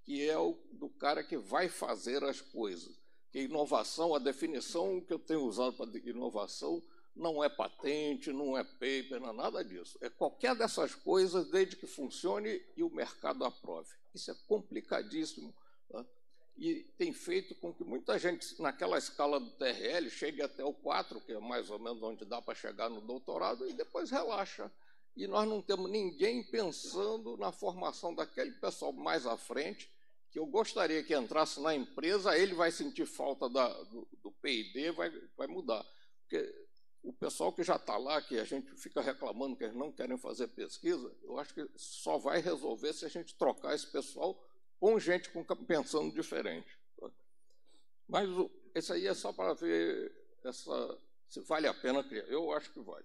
S6: que é o do cara que vai fazer as coisas que inovação, a definição que eu tenho usado para inovação não é patente, não é paper, não é nada disso. É qualquer dessas coisas, desde que funcione e o mercado aprove. Isso é complicadíssimo. E tem feito com que muita gente, naquela escala do TRL, chegue até o 4, que é mais ou menos onde dá para chegar no doutorado, e depois relaxa. E nós não temos ninguém pensando na formação daquele pessoal mais à frente, que eu gostaria que entrasse na empresa, ele vai sentir falta da, do, do PID, vai, vai mudar. Porque o pessoal que já está lá, que a gente fica reclamando que eles não querem fazer pesquisa, eu acho que só vai resolver se a gente trocar esse pessoal com gente com, pensando diferente. Mas esse aí é só para ver essa, se vale a pena criar. Eu acho que vai.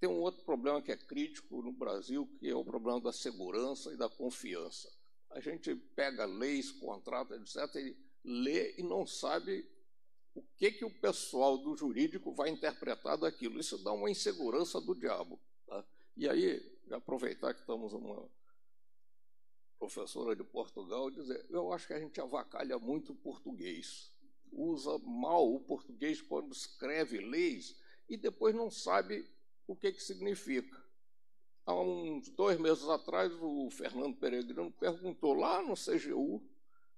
S6: Tem um outro problema que é crítico no Brasil, que é o problema da segurança e da confiança a gente pega leis, contratos, etc., e lê e não sabe o que, que o pessoal do jurídico vai interpretar daquilo. Isso dá uma insegurança do diabo. Tá? E aí, aproveitar que estamos uma professora de Portugal, dizer, eu acho que a gente avacalha muito o português. Usa mal o português quando escreve leis e depois não sabe o que, que significa. Há uns dois meses atrás, o Fernando Peregrino perguntou lá no CGU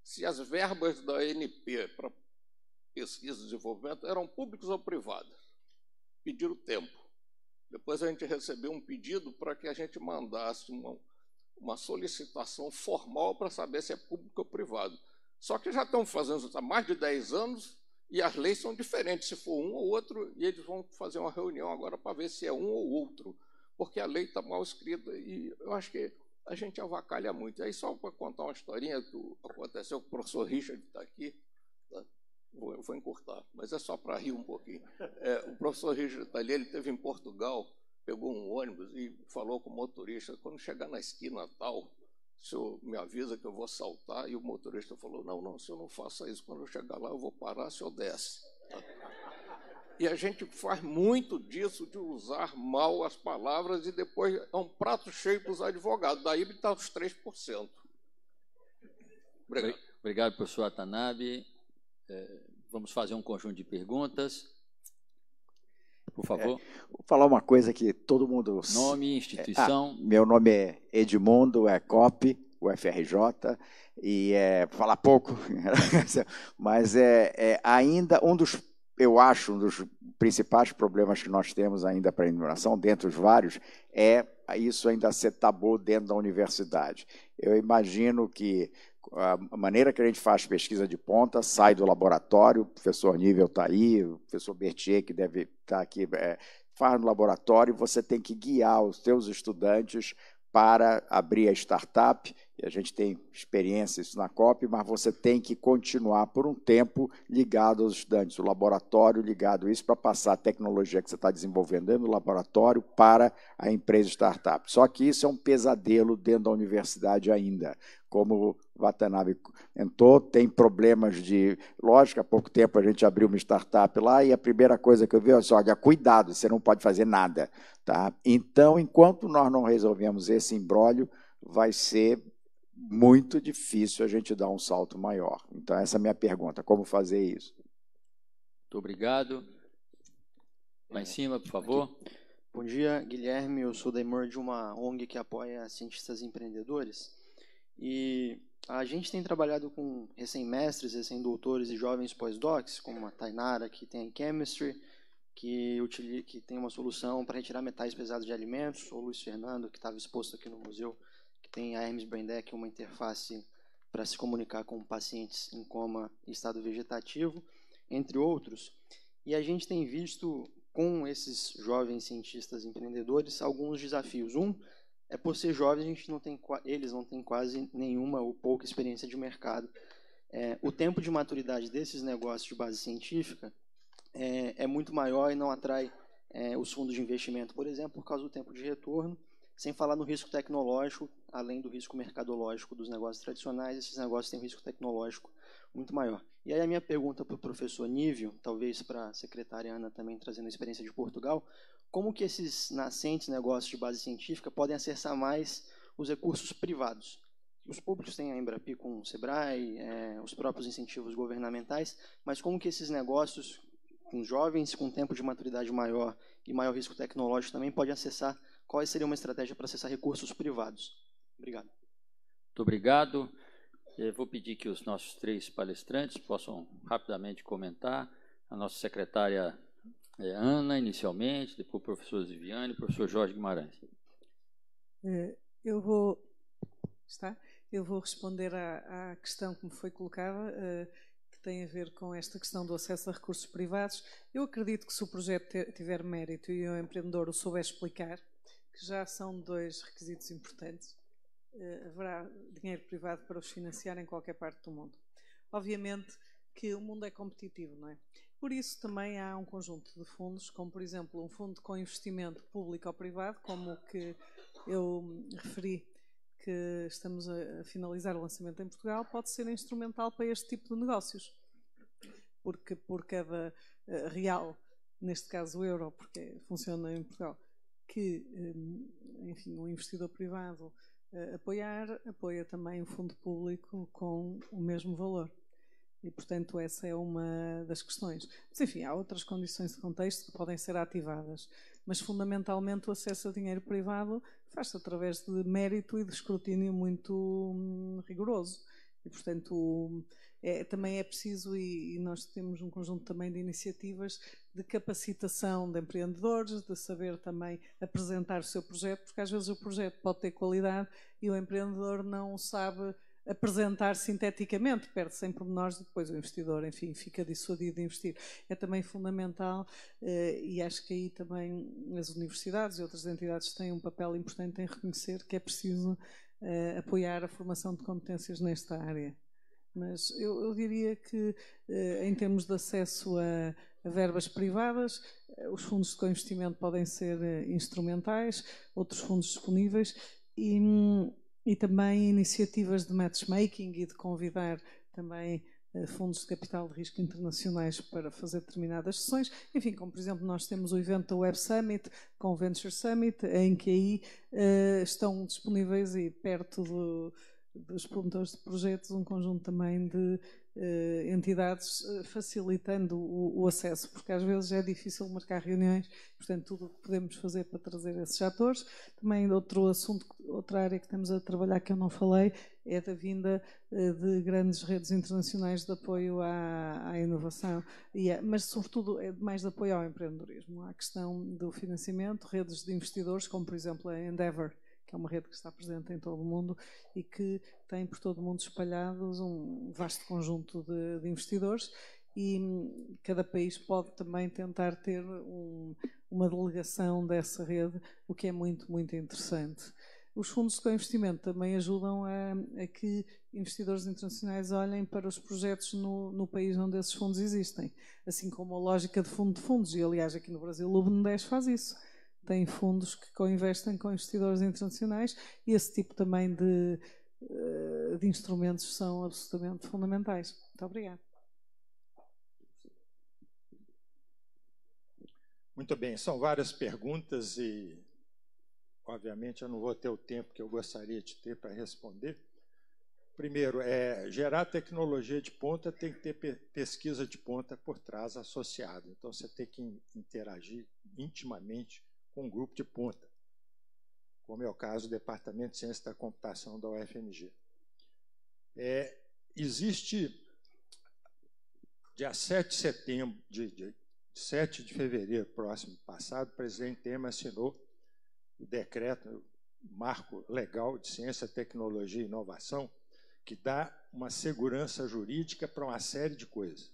S6: se as verbas da NP para pesquisa e desenvolvimento eram públicas ou privadas. Pediram tempo. Depois a gente recebeu um pedido para que a gente mandasse uma, uma solicitação formal para saber se é público ou privado. Só que já estão fazendo isso há mais de 10 anos e as leis são diferentes, se for um ou outro, e eles vão fazer uma reunião agora para ver se é um ou outro, porque a lei está mal escrita e eu acho que a gente avacalha muito. Aí, só para contar uma historinha que aconteceu o professor Richard está aqui, tá? vou, vou, encurtar, mas é só para rir um pouquinho. É, o professor Richard está ali, ele esteve em Portugal, pegou um ônibus e falou com o motorista: quando chegar na esquina tal, o senhor me avisa que eu vou saltar. E o motorista falou: não, não, o senhor não faça isso. Quando eu chegar lá, eu vou parar, o senhor desce. E a gente faz muito disso, de usar mal as palavras, e depois é um prato cheio para os advogados. Daí está os 3%.
S2: Obrigado. Obrigado, professor Atanabe. É, vamos fazer um conjunto de perguntas. Por favor. É,
S7: vou falar uma coisa que todo mundo.
S2: Nome, instituição.
S7: Ah, meu nome é Edmundo, é COP, UFRJ, e é, falar pouco, [LAUGHS] mas é, é, ainda um dos, eu acho, um dos principais problemas que nós temos ainda para a inovação, dentre os vários, é isso ainda ser tabu dentro da universidade. Eu imagino que a maneira que a gente faz pesquisa de ponta sai do laboratório, o professor Nível está aí, o professor Bertier, que deve estar tá aqui, é, faz no laboratório, você tem que guiar os seus estudantes para abrir a startup, e a gente tem experiência isso na COP, mas você tem que continuar por um tempo ligado aos estudantes, o laboratório ligado a isso para passar a tecnologia que você está desenvolvendo dentro do laboratório para a empresa startup. Só que isso é um pesadelo dentro da universidade ainda. Como o Watanabe entrou, tem problemas de. Lógico, há pouco tempo a gente abriu uma startup lá e a primeira coisa que eu vi é assim: olha, cuidado, você não pode fazer nada. Tá? Então, enquanto nós não resolvemos esse embrólio, vai ser muito difícil a gente dar um salto maior. Então, essa é a minha pergunta: como fazer isso?
S2: Muito obrigado. Lá em cima, por favor. Aqui.
S8: Bom dia, Guilherme. Eu sou da de uma ONG que apoia cientistas empreendedores. E a gente tem trabalhado com recém-mestres, recém-doutores e jovens pós-docs, como a Tainara, que tem Chemistry, que, utiliza, que tem uma solução para retirar metais pesados de alimentos, ou o Luiz Fernando, que estava exposto aqui no museu, que tem a Hermes Brain Deck, uma interface para se comunicar com pacientes em coma e estado vegetativo, entre outros. E a gente tem visto com esses jovens cientistas empreendedores alguns desafios. Um é por ser jovens, a gente não tem, eles não têm quase nenhuma ou pouca experiência de mercado. É, o tempo de maturidade desses negócios de base científica é, é muito maior e não atrai é, os fundos de investimento, por exemplo, por causa do tempo de retorno, sem falar no risco tecnológico, além do risco mercadológico dos negócios tradicionais, esses negócios têm um risco tecnológico muito maior. E aí a minha pergunta para o professor Nívio, talvez para a secretária Ana também trazendo a experiência de Portugal, como que esses nascentes negócios de base científica podem acessar mais os recursos privados? Os públicos têm a Embrapi com o Sebrae, é, os próprios incentivos governamentais, mas como que esses negócios com jovens com tempo de maturidade maior e maior risco tecnológico também podem acessar, qual seria uma estratégia para acessar recursos privados? Obrigado.
S2: Muito obrigado. Eu vou pedir que os nossos três palestrantes possam rapidamente comentar. A nossa secretária é, Ana, inicialmente, depois o professor Ziviane, o professor Jorge Guimarães.
S1: É, eu vou. Está? Eu vou responder à, à questão que me foi colocada, uh, que tem a ver com esta questão do acesso a recursos privados. Eu acredito que se o projeto tiver mérito e o empreendedor o souber explicar, que já são dois requisitos importantes, uh, haverá dinheiro privado para os financiar em qualquer parte do mundo. Obviamente que o mundo é competitivo, não é? Por isso também há um conjunto de fundos, como por exemplo um fundo com investimento público ou privado, como o que eu referi, que estamos a finalizar o lançamento em Portugal, pode ser instrumental para este tipo de negócios. Porque por cada uh, real, neste caso o euro, porque funciona em Portugal, que um, enfim, um investidor privado uh, apoiar, apoia também o fundo público com o mesmo valor. E, portanto, essa é uma das questões. Mas, enfim, há outras condições de contexto que podem ser ativadas. Mas, fundamentalmente, o acesso a dinheiro privado faz-se através de mérito e de escrutínio muito hum, rigoroso. E, portanto, é, também é preciso, e, e, nós temos um conjunto também de iniciativas de capacitação de empreendedores, de saber também apresentar o seu projeto, porque às vezes o projeto pode ter qualidade e o empreendedor não sabe apresentar sinteticamente, perde sem pormenores, depois o investidor, enfim, fica dissuadido de investir. É também fundamental, eh, e acho que aí também as universidades e outras entidades têm um papel importante em reconhecer que é preciso eh, apoiar a formação de competências nesta área. Mas eu, eu diria que, eh, em termos de acesso a, a verbas privadas, os fundos de co-investimento podem ser instrumentais, outros fundos disponíveis, e hum, e também iniciativas de matchmaking e de convidar também uh, fundos de capital de risco internacionais para fazer determinadas sessões. Enfim, como por exemplo nós temos o evento da Web Summit com o Venture Summit, em que aí uh, estão disponíveis e perto do, dos promotores de projetos um conjunto também de entidades uh, facilitando o, o, acesso, porque às vezes é difícil marcar reuniões, portanto tudo o que podemos fazer para trazer esses atores. Também outro assunto, outra área que estamos a trabalhar que eu não falei, é da vinda uh, de grandes redes internacionais de apoio à, à inovação, é, mas sobretudo é mais de apoio ao empreendedorismo. Há a questão do financiamento, redes de investidores, como por exemplo a Endeavor, que é uma rede que está presente em todo o mundo e que tem por todo o mundo espalhados um vasto conjunto de, de investidores e hum, cada país pode também tentar ter um, uma delegação dessa rede, o que é muito, muito interessante. Os fundos de co-investimento também ajudam a, a, que investidores internacionais olhem para os projetos no, no, país onde esses fundos existem, assim como a lógica de fundo de fundos, e aliás aqui no Brasil o BNDES faz isso tem fundos que co-investem com investidores internacionais e esse tipo também de, eh, de instrumentos são absolutamente fundamentais. Muito obrigada.
S3: Muito bem, são várias perguntas e, obviamente, eu não vou ter o tempo que eu gostaria de ter para responder. Primeiro, é, gerar tecnologia de ponta tem que ter pesquisa de ponta por trás associada. Então, você tem que interagir intimamente com um grupo de ponta, como é o caso do Departamento de Ciência da Computação da UFMG. É, existe, dia 7 de setembro, de, de 7 de fevereiro próximo passado, o presidente Temer assinou o decreto, marco legal de ciência, tecnologia e inovação, que dá uma segurança jurídica para uma série de coisas.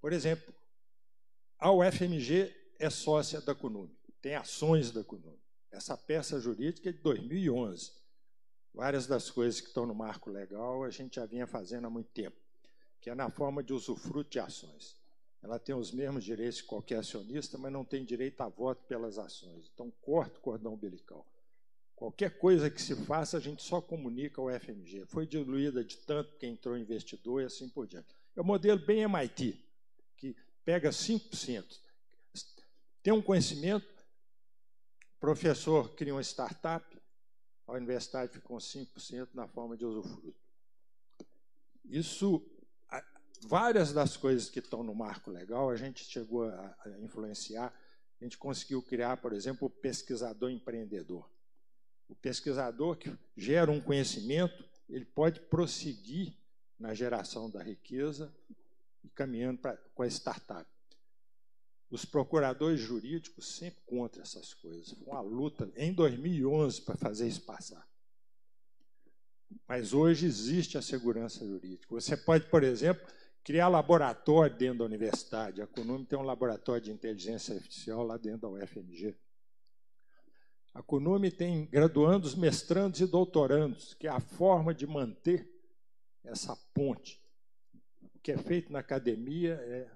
S3: Por exemplo, a UFMG é sócia da CUNUM tem ações da CUNUM. Essa peça jurídica é de 2011. Várias das coisas que estão no marco legal a gente já vinha fazendo há muito tempo, que é na forma de usufruto de ações. Ela tem os mesmos direitos que qualquer acionista, mas não tem direito a voto pelas ações. Então, corta o cordão umbilical. Qualquer coisa que se faça, a gente só comunica ao FMG. Foi diluída de tanto que entrou investidor e assim por diante. É o modelo bem MIT, que pega 5%. Tem um conhecimento, professor cria uma startup, a universidade ficou 5% na forma de usufruto. Isso, várias das coisas que estão no marco legal, a gente chegou a, a influenciar, a gente conseguiu criar, por exemplo, o pesquisador empreendedor. O pesquisador que gera um conhecimento, ele pode prosseguir na geração da riqueza e caminhando pra, com a startup. Os procuradores jurídicos sempre contra essas coisas. Foi uma luta em 2011 para fazer isso passar. Mas hoje existe a segurança jurídica. Você pode, por exemplo, criar laboratório dentro da universidade. A CUNUM tem um laboratório de inteligência artificial lá dentro da UFMG. A CUNUM tem graduandos, mestrandos e doutorandos, que é a forma de manter essa ponte. O que é feito na academia é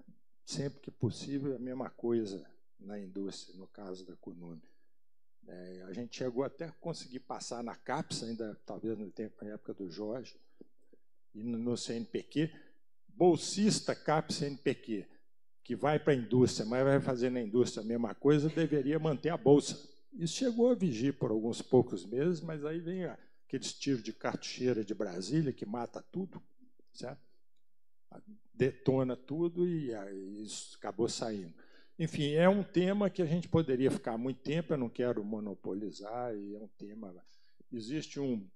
S3: sempre que possível, a mesma coisa na indústria, no caso da Kunumi. É, a gente chegou até a conseguir passar na CAPES, ainda talvez no tempo, na época do Jorge, e no, no CNPq, bolsista CAPES CNPq, que vai para a indústria, mas vai fazer na indústria a mesma coisa, deveria manter a bolsa. Isso chegou a vigir por alguns poucos meses, mas aí vem aqueles tiros de cartucheira de Brasília que mata tudo, certo? Detona tudo e isso acabou saindo. Enfim, é um tema que a gente poderia ficar muito tempo, eu não quero monopolizar, e é um tema. Existe um,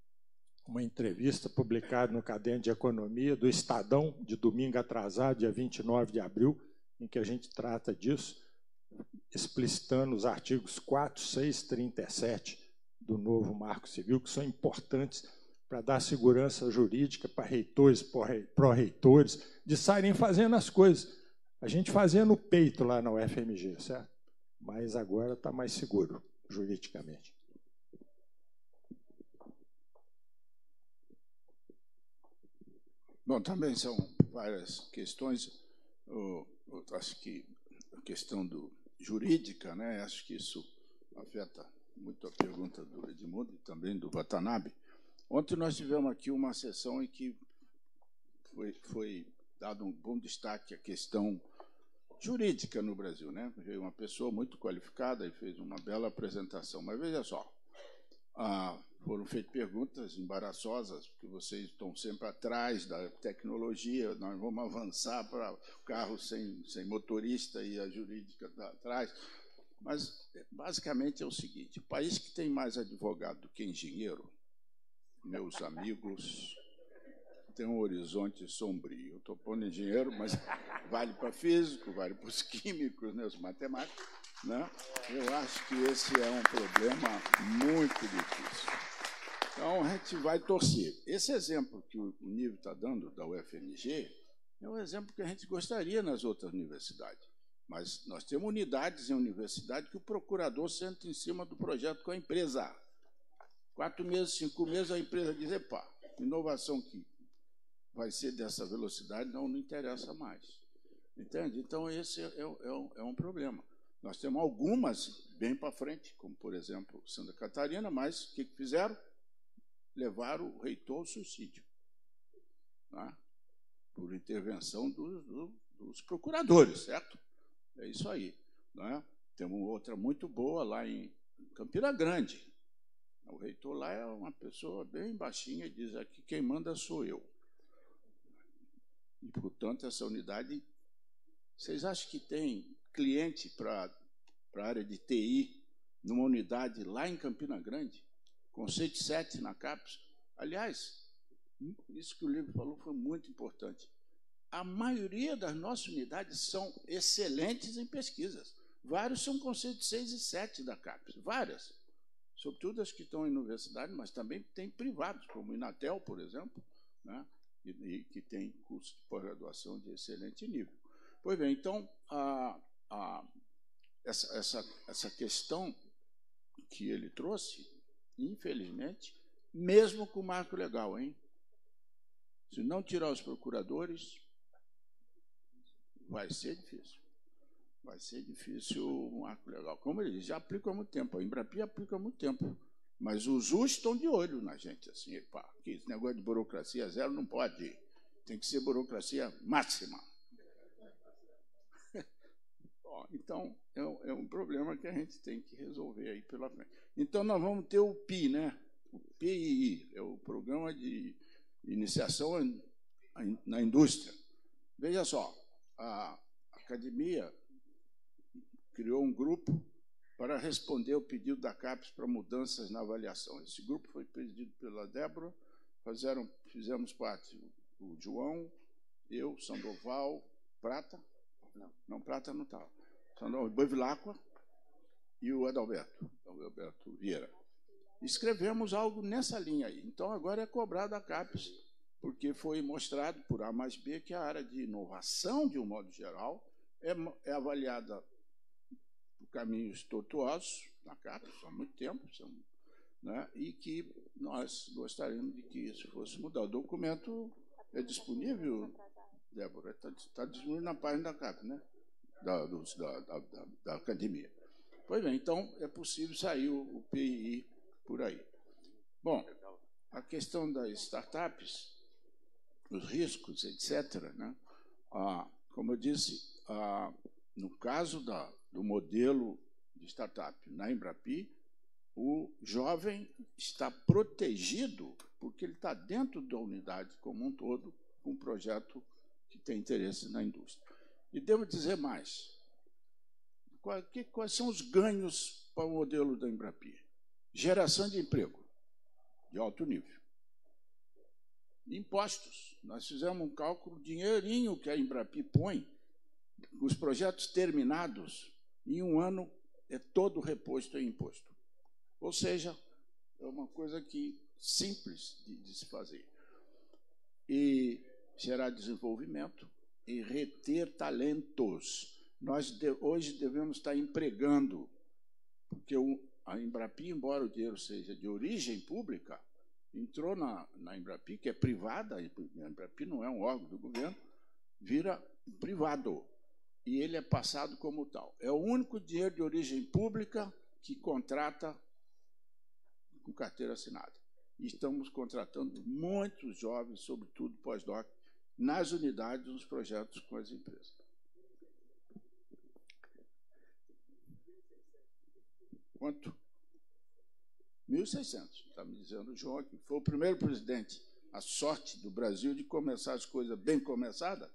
S3: uma entrevista publicada no Caderno de Economia do Estadão, de domingo atrasado, dia 29 de abril, em que a gente trata disso, explicitando os artigos 4, 6, 37 do novo Marco Civil, que são importantes para dar segurança jurídica para reitores, pró-reitores, de saírem fazendo as coisas. A gente fazia no peito lá na UFMG, certo? Mas agora está mais seguro juridicamente.
S5: Bom, também são várias questões. Eu, eu acho que a questão do jurídica, né? Acho que isso afeta muito a pergunta do Edmundo e também do Watanabe. Ontem nós tivemos aqui uma sessão em que foi, foi dado um bom destaque à questão jurídica no Brasil. Né? Veio uma pessoa muito qualificada e fez uma bela apresentação. Mas veja só, ah, foram feitas perguntas embaraçosas, porque vocês estão sempre atrás da tecnologia, nós vamos avançar para o carro sem, sem motorista e a jurídica atrás. Mas, basicamente, é o seguinte: o país que tem mais advogado do que engenheiro, meus amigos, tem um horizonte sombrio. Estou pondo engenheiro, mas [LAUGHS] vale para físico, vale para os químicos, né, os matemáticos. Né? Eu acho que esse é um problema muito difícil. Então, a gente vai torcer. Esse exemplo que o Nível está dando da UFMG é um exemplo que a gente gostaria nas outras universidades. Mas nós temos unidades em universidade que o procurador senta em cima do projeto com a empresa. Quatro meses, cinco meses, a empresa diz, epá, inovação que vai ser dessa velocidade não, não interessa mais. Entende? Então, esse é, é, um, é um problema. Nós temos algumas bem para frente, como, por exemplo, Santa Catarina, mas o que, que fizeram? Levaram o reitor ao suicídio. Tá? Por intervenção dos, dos procuradores, certo? É isso aí. Né? Temos outra muito boa lá em Campina Grande. O reitor lá é uma pessoa bem baixinha e diz aqui quem manda sou eu. E, portanto, essa unidade. Vocês acham que tem cliente para a área de TI numa unidade lá em Campina Grande? Conceito 7 na CAPES? Aliás, isso que o livro falou foi muito importante a maioria das nossas unidades são excelentes em pesquisas. Vários são conceitos 6 e 7 da CAPES, várias. Sobretudo as que estão em universidade, mas também tem privados, como o Inatel, por exemplo, né? e, e que tem curso de pós-graduação de excelente nível. Pois bem, então, a, a, essa, essa, essa questão que ele trouxe, infelizmente, mesmo com o marco legal, hein? Se não tirar os procuradores, Vai ser difícil. Vai ser difícil um marco legal. Como ele já aplica há muito tempo. A Embrapi aplica há muito tempo. Mas os US estão de olho na gente. Assim, pá, que esse negócio de burocracia zero não pode. Tem que ser burocracia máxima. [LAUGHS] Bom, então, é, é, um problema que a gente tem que resolver aí pela frente. Então, nós vamos ter o PI, né? O PII, é o Programa de Iniciação na Indústria. Veja só, a academia criou um grupo para responder ao pedido da CAPES para mudanças na avaliação. Esse grupo foi presidido pela Débora, fizeram, fizemos parte o João, eu, Sandoval, Prata, não, não Prata não estava, Sandoval, Bevilacqua e o Adalberto, Adalberto Vieira. Escrevemos algo nessa linha aí. Então agora é cobrar da CAPES porque foi mostrado por A mais B que a área de inovação, de um modo geral, é, é avaliada por caminhos tortuosos, na CAPES, há muito tempo, são, né, e que nós gostaríamos de que isso fosse mudado. O documento é disponível, Débora, está tá disponível na página da CAPES, né, da, do, da, da, da, academia. Pois bem, então é possível sair o, o PI por aí. Bom, a questão das startups, os riscos, etc. Né? Ah, como eu disse, ah, no caso da, do modelo de startup na Embrapi, o jovem está protegido porque ele está dentro da unidade como um todo, com um projeto que tem interesse na indústria. E devo dizer mais. Quais, quais são os ganhos para o modelo da Embrapi? Geração de emprego de alto nível. Impostos. Nós fizemos um cálculo, dinheirinho que a Embrapi põe os projetos terminados, em um ano, é todo reposto em imposto. Ou seja, é uma coisa que simples de, de se fazer. E gerar desenvolvimento e reter talentos. Nós de, hoje devemos estar empregando, porque o, a Embrapi, embora o dinheiro seja de origem pública, entrou na, na Embrapi, que é privada, a Embrapi não é um órgão do governo, vira privado. E ele é passado como tal. É o único dinheiro de origem pública que contrata com carteira assinada. E estamos contratando muitos jovens, sobretudo pós-doc, nas unidades, nos projetos com as empresas. Quanto? 1.600, está me dizendo o João, que foi o primeiro presidente, a sorte do Brasil de começar as coisas bem começadas.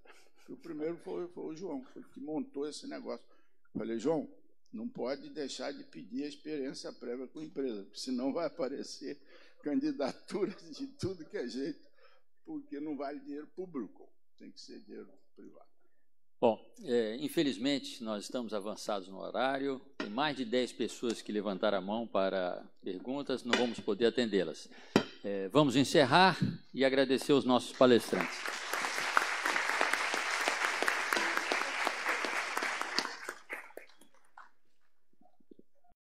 S5: O primeiro foi, foi o João, foi que montou esse negócio. Falei, João, não pode deixar de pedir a experiência prévia com a empresa, senão vai aparecer candidaturas de tudo que é jeito, porque não vale dinheiro público, tem que ser dinheiro privado.
S2: Bom, é, infelizmente nós estamos avançados no horário, tem mais de 10 pessoas que levantaram a mão para perguntas, não vamos poder atendê-las. É, vamos encerrar e agradecer os nossos palestrantes.